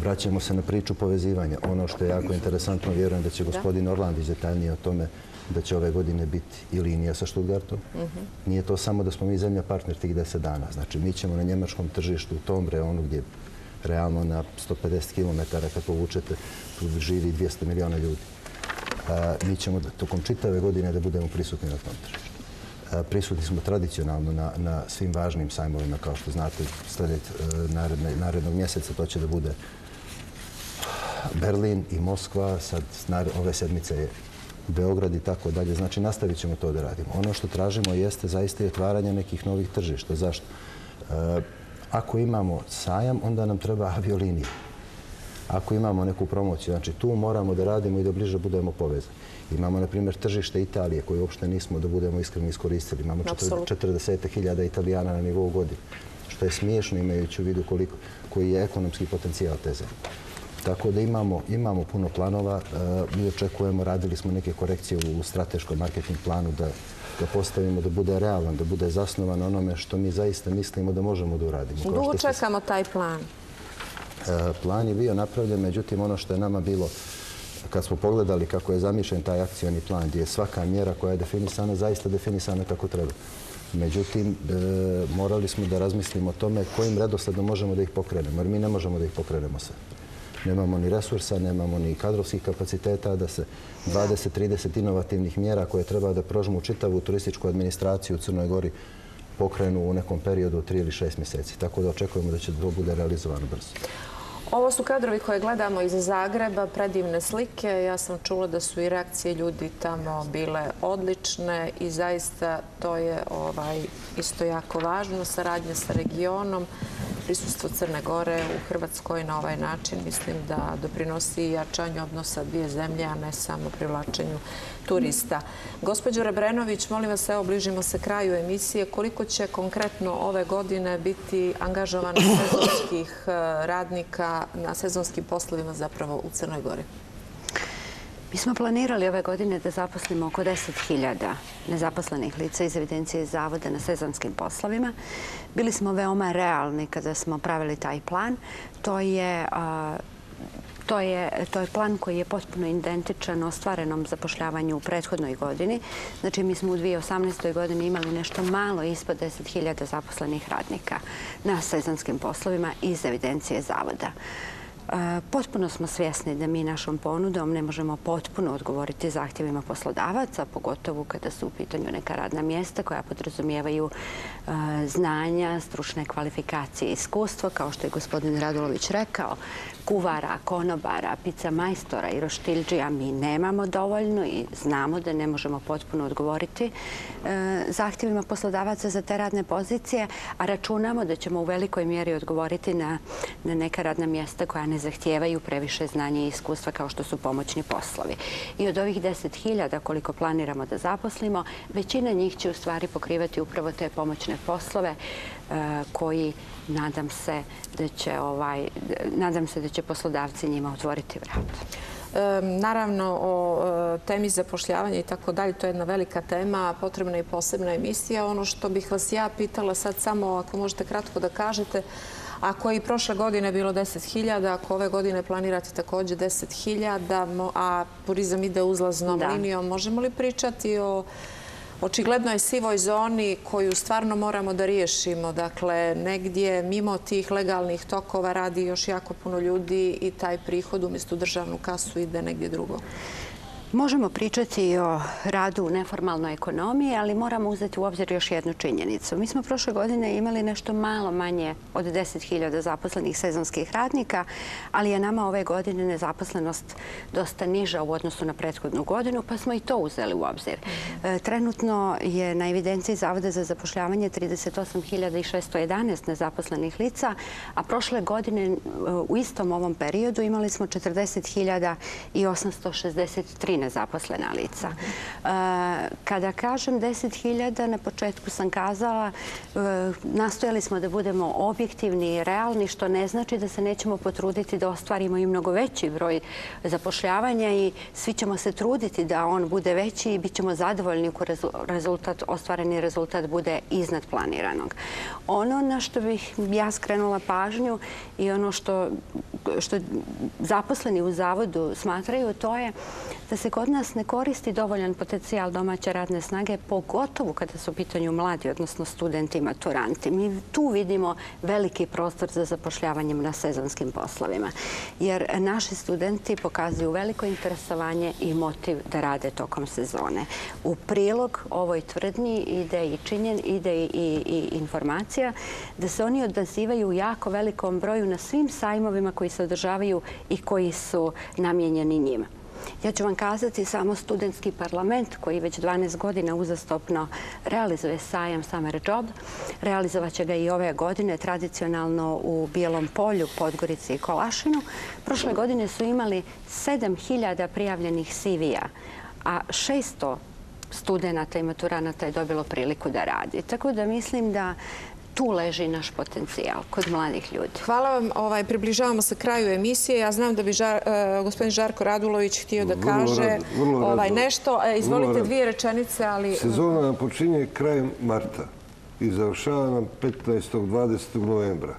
Vraćamo se na priču povezivanja. Ono što je jako interesantno, vjerujem da će gospodin Orlandić detaljnije o tome da će ove godine biti i linija sa Stuttgartom. Mhm. Nije to samo da smo mi zemlja partner tih deset dana. Znači, mi ćemo na njemačkom tržištu u tom reonu gdje realno na 150 km kad povučete, tu živi 200 miliona ljudi. Mi ćemo tokom čitave godine da budemo prisutni na tom tržištu. Prisutni smo tradicionalno na, na svim važnim sajmovima, kao što znate, sljedet naredne, narednog mjeseca to će da bude Berlin i Moskva, sad ove sedmice je Beograd i tako dalje. Znači, nastavit ćemo to da radimo. Ono što tražimo jeste zaista i otvaranje nekih novih tržišta. Zašto? Ako imamo sajam, onda nam treba aviolinija. Ako imamo neku promociju, znači tu moramo da radimo i da bliže budemo povezani. Imamo, na primjer, tržište Italije koje uopšte nismo da budemo iskreni iskoristili. Imamo 40.000 italijana na nivou godine, što je smiješno imajući u vidu koliko, koji je ekonomski potencijal te zemlje. Tako da imamo, imamo puno planova. E, mi očekujemo, radili smo neke korekcije u strateškom marketing planu da da postavimo da bude realan, da bude zasnovan onome što mi zaista mislimo da možemo da uradimo. Dugo čekamo taj plan? E, plan je bio napravljen, međutim ono što je nama bilo kad smo pogledali kako je zamišljen taj akcijoni plan, gdje je svaka mjera koja je definisana, zaista definisana kako treba. Međutim, e, morali smo da razmislimo o tome kojim redosledom možemo da ih pokrenemo, jer mi ne možemo da ih pokrenemo sve nemamo ni resursa, nemamo ni kadrovskih kapaciteta da se 20-30 inovativnih mjera koje treba da prožmu čitavu turističku administraciju u Crnoj Gori pokrenu u nekom periodu od 3 ili 6 mjeseci. Tako da očekujemo da će to bude realizovano brzo. Ovo su kadrovi koje gledamo iz Zagreba, predivne slike. Ja sam čula da su i reakcije ljudi tamo bile odlične i zaista to je ovaj, isto jako važno, saradnje sa regionom prisustvo Crne Gore u Hrvatskoj na ovaj način mislim da doprinosi jačanju odnosa dvije zemlje, a ne samo privlačenju turista. Gospodin Rebrenović, molim vas, evo, bližimo se kraju emisije. Koliko će konkretno ove godine biti angažovano sezonskih eh, radnika na sezonskim poslovima zapravo u Crnoj Gori? Mi smo planirali ove godine da zaposlimo oko 10.000 nezaposlenih lica iz evidencije Zavoda na sezonskim poslovima. Bili smo veoma realni kada smo pravili taj plan. To je To je, to je plan koji je potpuno identičan ostvarenom zapošljavanju u prethodnoj godini. Znači, mi smo u 2018. godini imali nešto malo ispod 10.000 zaposlenih radnika na sezonskim poslovima iz evidencije zavoda. Potpuno smo svjesni da mi našom ponudom ne možemo potpuno odgovoriti zahtjevima poslodavaca, pogotovo kada su u pitanju neka radna mjesta koja podrazumijevaju znanja, stručne kvalifikacije i iskustvo, kao što je gospodin Radulović rekao kuvara, konobara, pizza majstora i roštilđija mi nemamo dovoljno i znamo da ne možemo potpuno odgovoriti e, zahtjevima poslodavaca za te radne pozicije, a računamo da ćemo u velikoj mjeri odgovoriti na neka radna mjesta koja ne zahtijevaju previše znanja i iskustva kao što su pomoćni poslovi. I od ovih 10.000 koliko planiramo da zaposlimo, većina njih će u stvari pokrivati upravo te pomoćne poslove e, koji nadam se da će ovaj nadam se da će poslodavci njima otvoriti vrat. Naravno, o e, temi zapošljavanja i tako dalje, to je jedna velika tema, potrebna je posebna emisija. Ono što bih vas ja pitala sad samo, ako možete kratko da kažete, ako je i prošle godine bilo 10.000, ako ove godine planirate također 10.000, a turizam ide uzlaznom linijom, možemo li pričati o očiglednoj sivoj zoni koju stvarno moramo da riješimo. Dakle, negdje mimo tih legalnih tokova radi još jako puno ljudi i taj prihod umjesto državnu kasu ide negdje drugo. Možemo pričati o radu u neformalnoj ekonomiji, ali moramo uzeti u obzir još jednu činjenicu. Mi smo prošle godine imali nešto malo manje od 10.000 zaposlenih sezonskih radnika, ali je nama ove godine nezaposlenost dosta niža u odnosu na prethodnu godinu, pa smo i to uzeli u obzir. E, trenutno je na evidenciji Zavoda za zapošljavanje 38.611 nezaposlenih lica, a prošle godine e, u istom ovom periodu imali smo 40.863 nezaposlena lica. E, kada kažem 10.000, na početku sam kazala, e, nastojali smo da budemo objektivni i realni, što ne znači da se nećemo potruditi da ostvarimo i mnogo veći broj zapošljavanja i svi ćemo se truditi da on bude veći i bit ćemo zadovoljni ako ostvareni rezultat bude iznad planiranog. Ono na što bih ja skrenula pažnju i ono što zaposleni u zavodu smatraju, to je da se kod nas ne koristi dovoljan potencijal domaće radne snage, pogotovo kada su u pitanju mladi, odnosno studenti i maturanti. Mi tu vidimo veliki prostor za zapošljavanjem na sezonskim poslovima. Jer naši studenti pokazuju veliko interesovanje i motiv da rade tokom sezone. U prilog ovoj tvrdnji ide i činjen, ide i informacija da se oni odazivaju u jako velikom broju na svim sajmovima koji se održavaju i koji su namjenjeni njima. Ja ću vam kazati samo studentski parlament koji već 12 godina uzastopno realizuje sajam Summer Job. Realizovat će ga i ove godine tradicionalno u Bijelom polju, Podgorici i Kolašinu. Prošle godine su imali 7000 prijavljenih CV-a, a 600 studenta i maturanata je dobilo priliku da radi. Tako da mislim da tu leži naš potencijal kod mladih ljudi. Hvala vam. Ovaj, približavamo se kraju emisije. Ja znam da bi e, gospodin Žarko Radulović htio da kaže ovaj, nešto. E, izvolite dvije rečenice, ali... Sezona nam počinje krajem marta i završava nam 15. 20. novembra.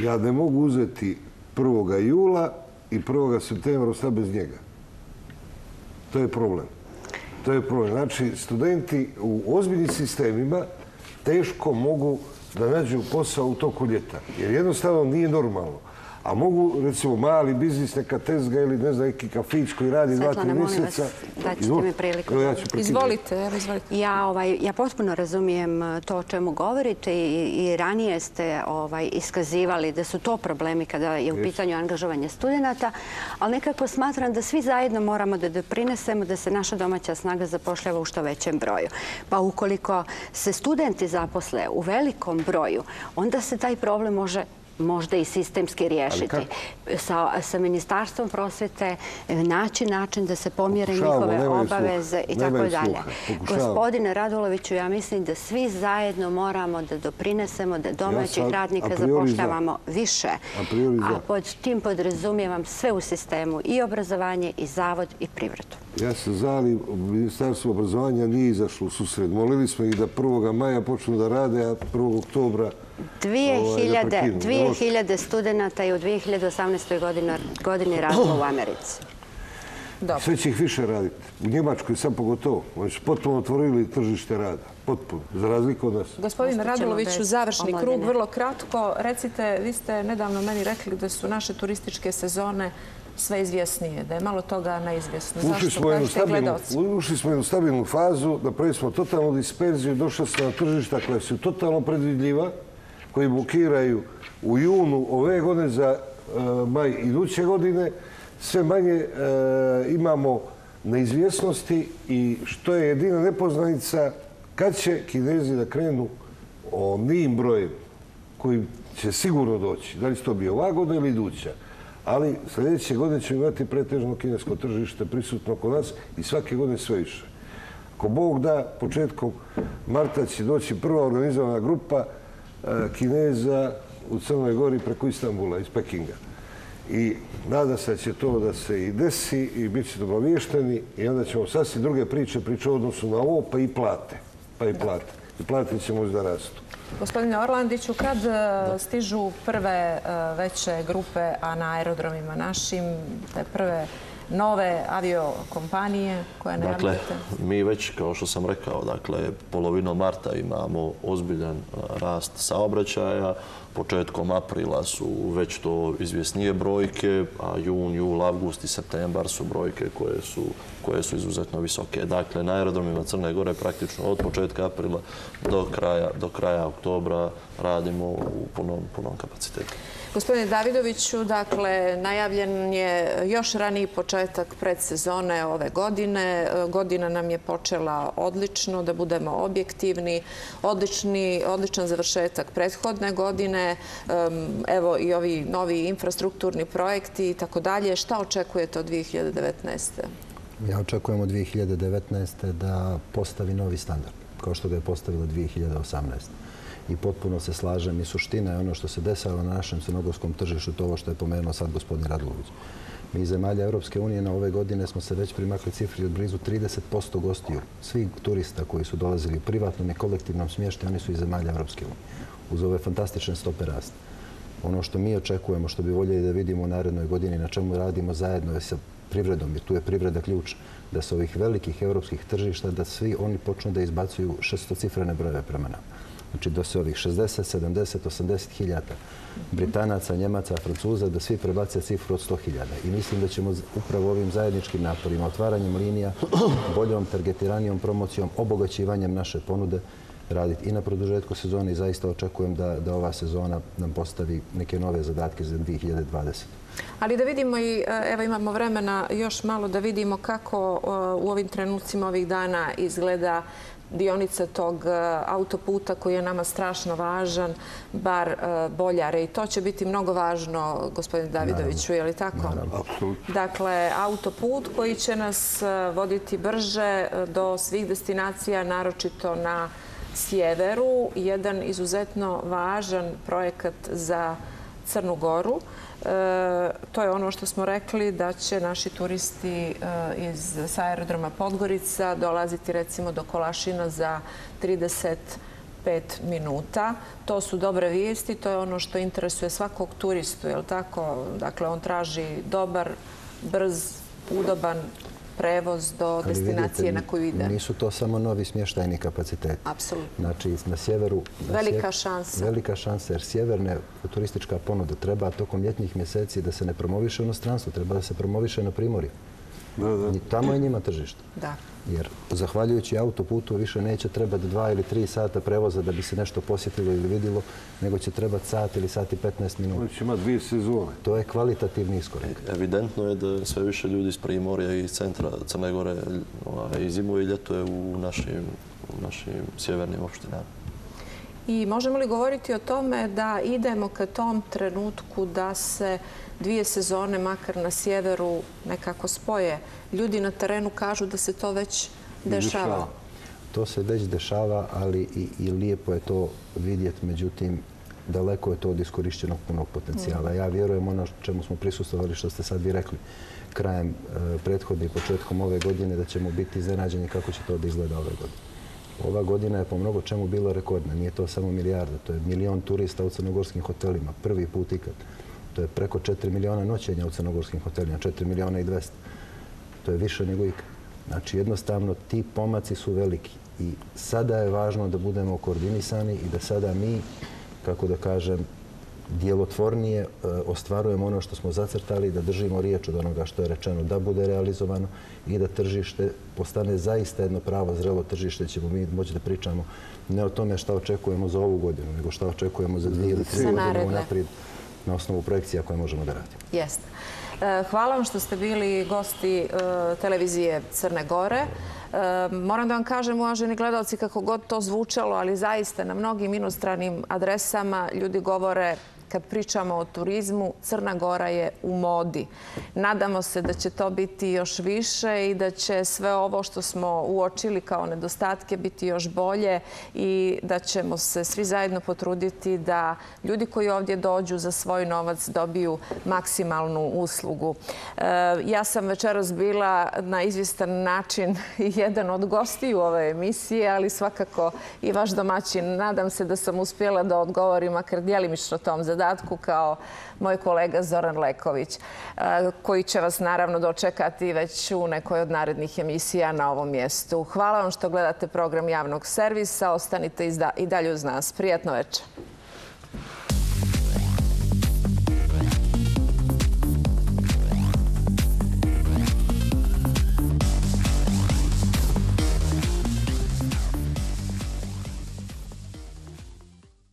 Ja ne mogu uzeti 1. jula i 1. septembra ostati bez njega. To je problem. To je problem. Znači, studenti u ozbiljnim sistemima teško mogu da nađu posao u toku ljeta. Jer jednostavno nije normalno. A mogu, recimo, mali biznis, neka tezga ili ne znam, neki kafić koji radi dva, tri mjeseca. Svetlana, molim vas, daćete mi priliku. Izvolite, izvolite. Ja, ovaj, ja potpuno razumijem uh, to o čemu govorite i ranije ste ovaj, iskazivali da su to problemi kada je u pitanju angažovanja studenta, ali nekako smatram da svi zajedno moramo da doprinesemo da se naša domaća snaga zapošljava u što većem broju. Pa ukoliko se studenti zaposle u velikom broju, onda se taj problem može možda i sistemski riješiti. Sa ministarstvom prosvete naći način da se pomjere njihove obaveze i tako dalje. Gospodine Raduloviću, ja mislim da svi zajedno moramo da doprinesemo da domaćih radnika zapošljavamo više. A pod tim podrezumijevam sve u sistemu i obrazovanje i zavod i privredu. Ja se zalim, ministarstvo obrazovanja nije izašlo u susred. Molili smo ih da 1. maja počnu da rade, a 1. oktobra Ovaj, da prekinem, ne može. 2000 studenta je u 2018. godini, godini radilo u Americi. Dobro. Sve će ih više raditi. U Njemačkoj sam pogotovo. Oni su potpuno otvorili tržište rada. Potpuno. Za razliku od nas. Gospodin Raduloviću, bez završni omladine. krug, vrlo kratko. Recite, vi ste nedavno meni rekli da su naše turističke sezone sve izvjesnije, da je malo toga neizvjesno. Ušli Zašto smo, u jednu kažete stabilnu, gledalci? ušli smo u jednu stabilnu fazu, napravili smo totalnu disperziju, došli smo na tržišta koja su totalno predvidljiva, koji blokiraju u junu ove godine za e, maj iduće godine. Sve manje e, imamo neizvjesnosti i što je jedina nepoznanica, kad će Kinezi da krenu onim brojem koji će sigurno doći. Da li će to bi ova godina ili iduća. Ali sljedeće godine ćemo imati pretežno kinesko tržište prisutno kod nas i svake godine sve više. Ako Bog da, početkom marta će doći prva organizovana grupa Kineza u Crnoj Gori preko Istambula iz Pekinga. I nada se da će to da se i desi i bit će dobroviješteni i onda ćemo sasvim druge priče priče u odnosu na ovo pa i plate. Pa i plate. I plate će možda rastu. Gospodine Orlandiću, kad e, stižu prve e, veće grupe, a na aerodromima našim, te prve nove aviokompanije koje Dakle, najavljate? mi već, kao što sam rekao, dakle, polovinom marta imamo ozbiljan rast saobraćaja. Početkom aprila su već to izvjesnije brojke, a jun, jul, avgust i septembar su brojke koje su, koje su izuzetno visoke. Dakle, na aerodromima Crne Gore praktično od početka aprila do kraja, do kraja oktobra radimo u punom, punom kapacitetu. Gospodine Davidoviću, dakle, najavljen je još raniji početak predsezone ove godine. Godina nam je počela odlično, da budemo objektivni. Odlični, odličan završetak prethodne godine. Em, Evo i ovi novi infrastrukturni projekti i tako dalje. Šta očekujete od 2019. Ja očekujem od 2019. da postavi novi standard, kao što ga je postavila 2018. I potpuno se slažem i suština je ono što se desalo na našem crnogorskom tržištu, to ovo što je pomenuo sad gospodin Radlović. Mi iz zemalja Europske unije na ove godine smo se već primakli cifri od blizu 30% gostiju. Svi turista koji su dolazili u privatnom i kolektivnom smješte, oni su iz zemalja Europske unije. Uz ove fantastične stope rasta. Ono što mi očekujemo, što bi voljeli da vidimo u narednoj godini, na čemu radimo zajedno je sa privredom, jer tu je privreda ključ, da sa ovih velikih evropskih tržišta, da svi oni počnu da izbacuju šestocifrene brojeve prema nam. Znači da se ovih 60, 70, 80 hiljada Britanaca, Njemaca, Francuza, da svi prebace cifru od 100 hiljada. I mislim da ćemo upravo ovim zajedničkim naporima, otvaranjem linija, boljom, targetiranijom promocijom, obogaćivanjem naše ponude, raditi i na produžetku sezone i zaista očekujem da, da ova sezona nam postavi neke nove zadatke za 2020. Ali da vidimo i, e, evo imamo vremena još malo da vidimo kako e, u ovim trenucima ovih dana izgleda dionica tog e, autoputa koji je nama strašno važan, bar Boljare. I to će biti mnogo važno, gospodine Davidoviću, je li tako? Apsolutno. Dakle, autoput koji će nas voditi brže do svih destinacija, naročito na sjeveru. Jedan izuzetno važan projekat za Crnu Goru. E, To je ono što smo rekli da će naši turisti e, iz sa aerodroma Podgorica dolaziti recimo do Kolašina za 35 minuta. To su dobre vijesti, to je ono što interesuje svakog turistu, je li tako? Dakle, on traži dobar, brz, udoban prevoz do Ali destinacije vidite, na koju ide. Nisu to samo novi smještajni kapaciteti. Apsolutno. Znači, na sjeveru... na Velika šansa. Velika šansa, jer sjeverne turistička ponuda treba tokom ljetnih mjeseci da se ne promoviše u inostranstvu, treba da se promoviše na primorju. Da, da. I Tamo je njima tržište. Da. Jer zahvaljujući autoputu više neće trebati dva ili tri sata prevoza da bi se nešto posjetilo ili vidjelo, nego će trebati sat ili sat i 15 minuta. Oni će imati dvije sezone. To je kvalitativni iskorak. Evidentno je da sve više ljudi iz Primorja i iz centra Crne Gore ovaj, i zimuje i ljetuje u našim, u našim sjevernim opštinama. I možemo li govoriti o tome da idemo ka tom trenutku da se dvije sezone, makar na sjeveru, nekako spoje? Ljudi na terenu kažu da se to već dešava. Dešava. To se već dešava, ali i, i lijepo je to vidjeti, međutim, daleko je to od iskorišćenog punog potencijala. Ja vjerujem ono čemu smo prisustovali, što ste sad vi rekli, krajem e, prethodne i početkom ove godine, da ćemo biti iznenađeni kako će to da izgleda ove godine ova godina je po mnogo čemu bila rekordna. Nije to samo milijarda, to je milion turista u crnogorskim hotelima. Prvi put ikad. To je preko 4 miliona noćenja u crnogorskim hotelima, 4 miliona i 200. To je više nego ikad. Znači, jednostavno, ti pomaci su veliki. I sada je važno da budemo koordinisani i da sada mi, kako da kažem, dijelotvornije e, ostvarujemo ono što smo zacrtali, da držimo riječ od onoga što je rečeno da bude realizovano i da tržište postane zaista jedno pravo zrelo tržište. Ćemo mi moći da pričamo ne o tome šta očekujemo za ovu godinu, nego šta očekujemo za dvije ili tri godine unaprijed na osnovu projekcija koje možemo da radimo. Jeste. E, hvala vam što ste bili gosti e, televizije Crne Gore. Moram da vam kažem, uvaženi gledalci, kako god to zvučalo, ali zaista na mnogim inostranim adresama ljudi govore kad pričamo o turizmu, Crna Gora je u modi. Nadamo se da će to biti još više i da će sve ovo što smo uočili kao nedostatke biti još bolje i da ćemo se svi zajedno potruditi da ljudi koji ovdje dođu za svoj novac dobiju maksimalnu uslugu. E, ja sam večeras bila na izvjestan način jedan od gostiju ove emisije, ali svakako i vaš domaćin. Nadam se da sam uspjela da odgovorim makar dijelimično tom zadatku zadatku kao moj kolega Zoran Leković, e, koji će vas naravno dočekati već u nekoj od narednih emisija na ovom mjestu. Hvala vam što gledate program javnog servisa. Ostanite i dalje uz nas. Prijatno večer.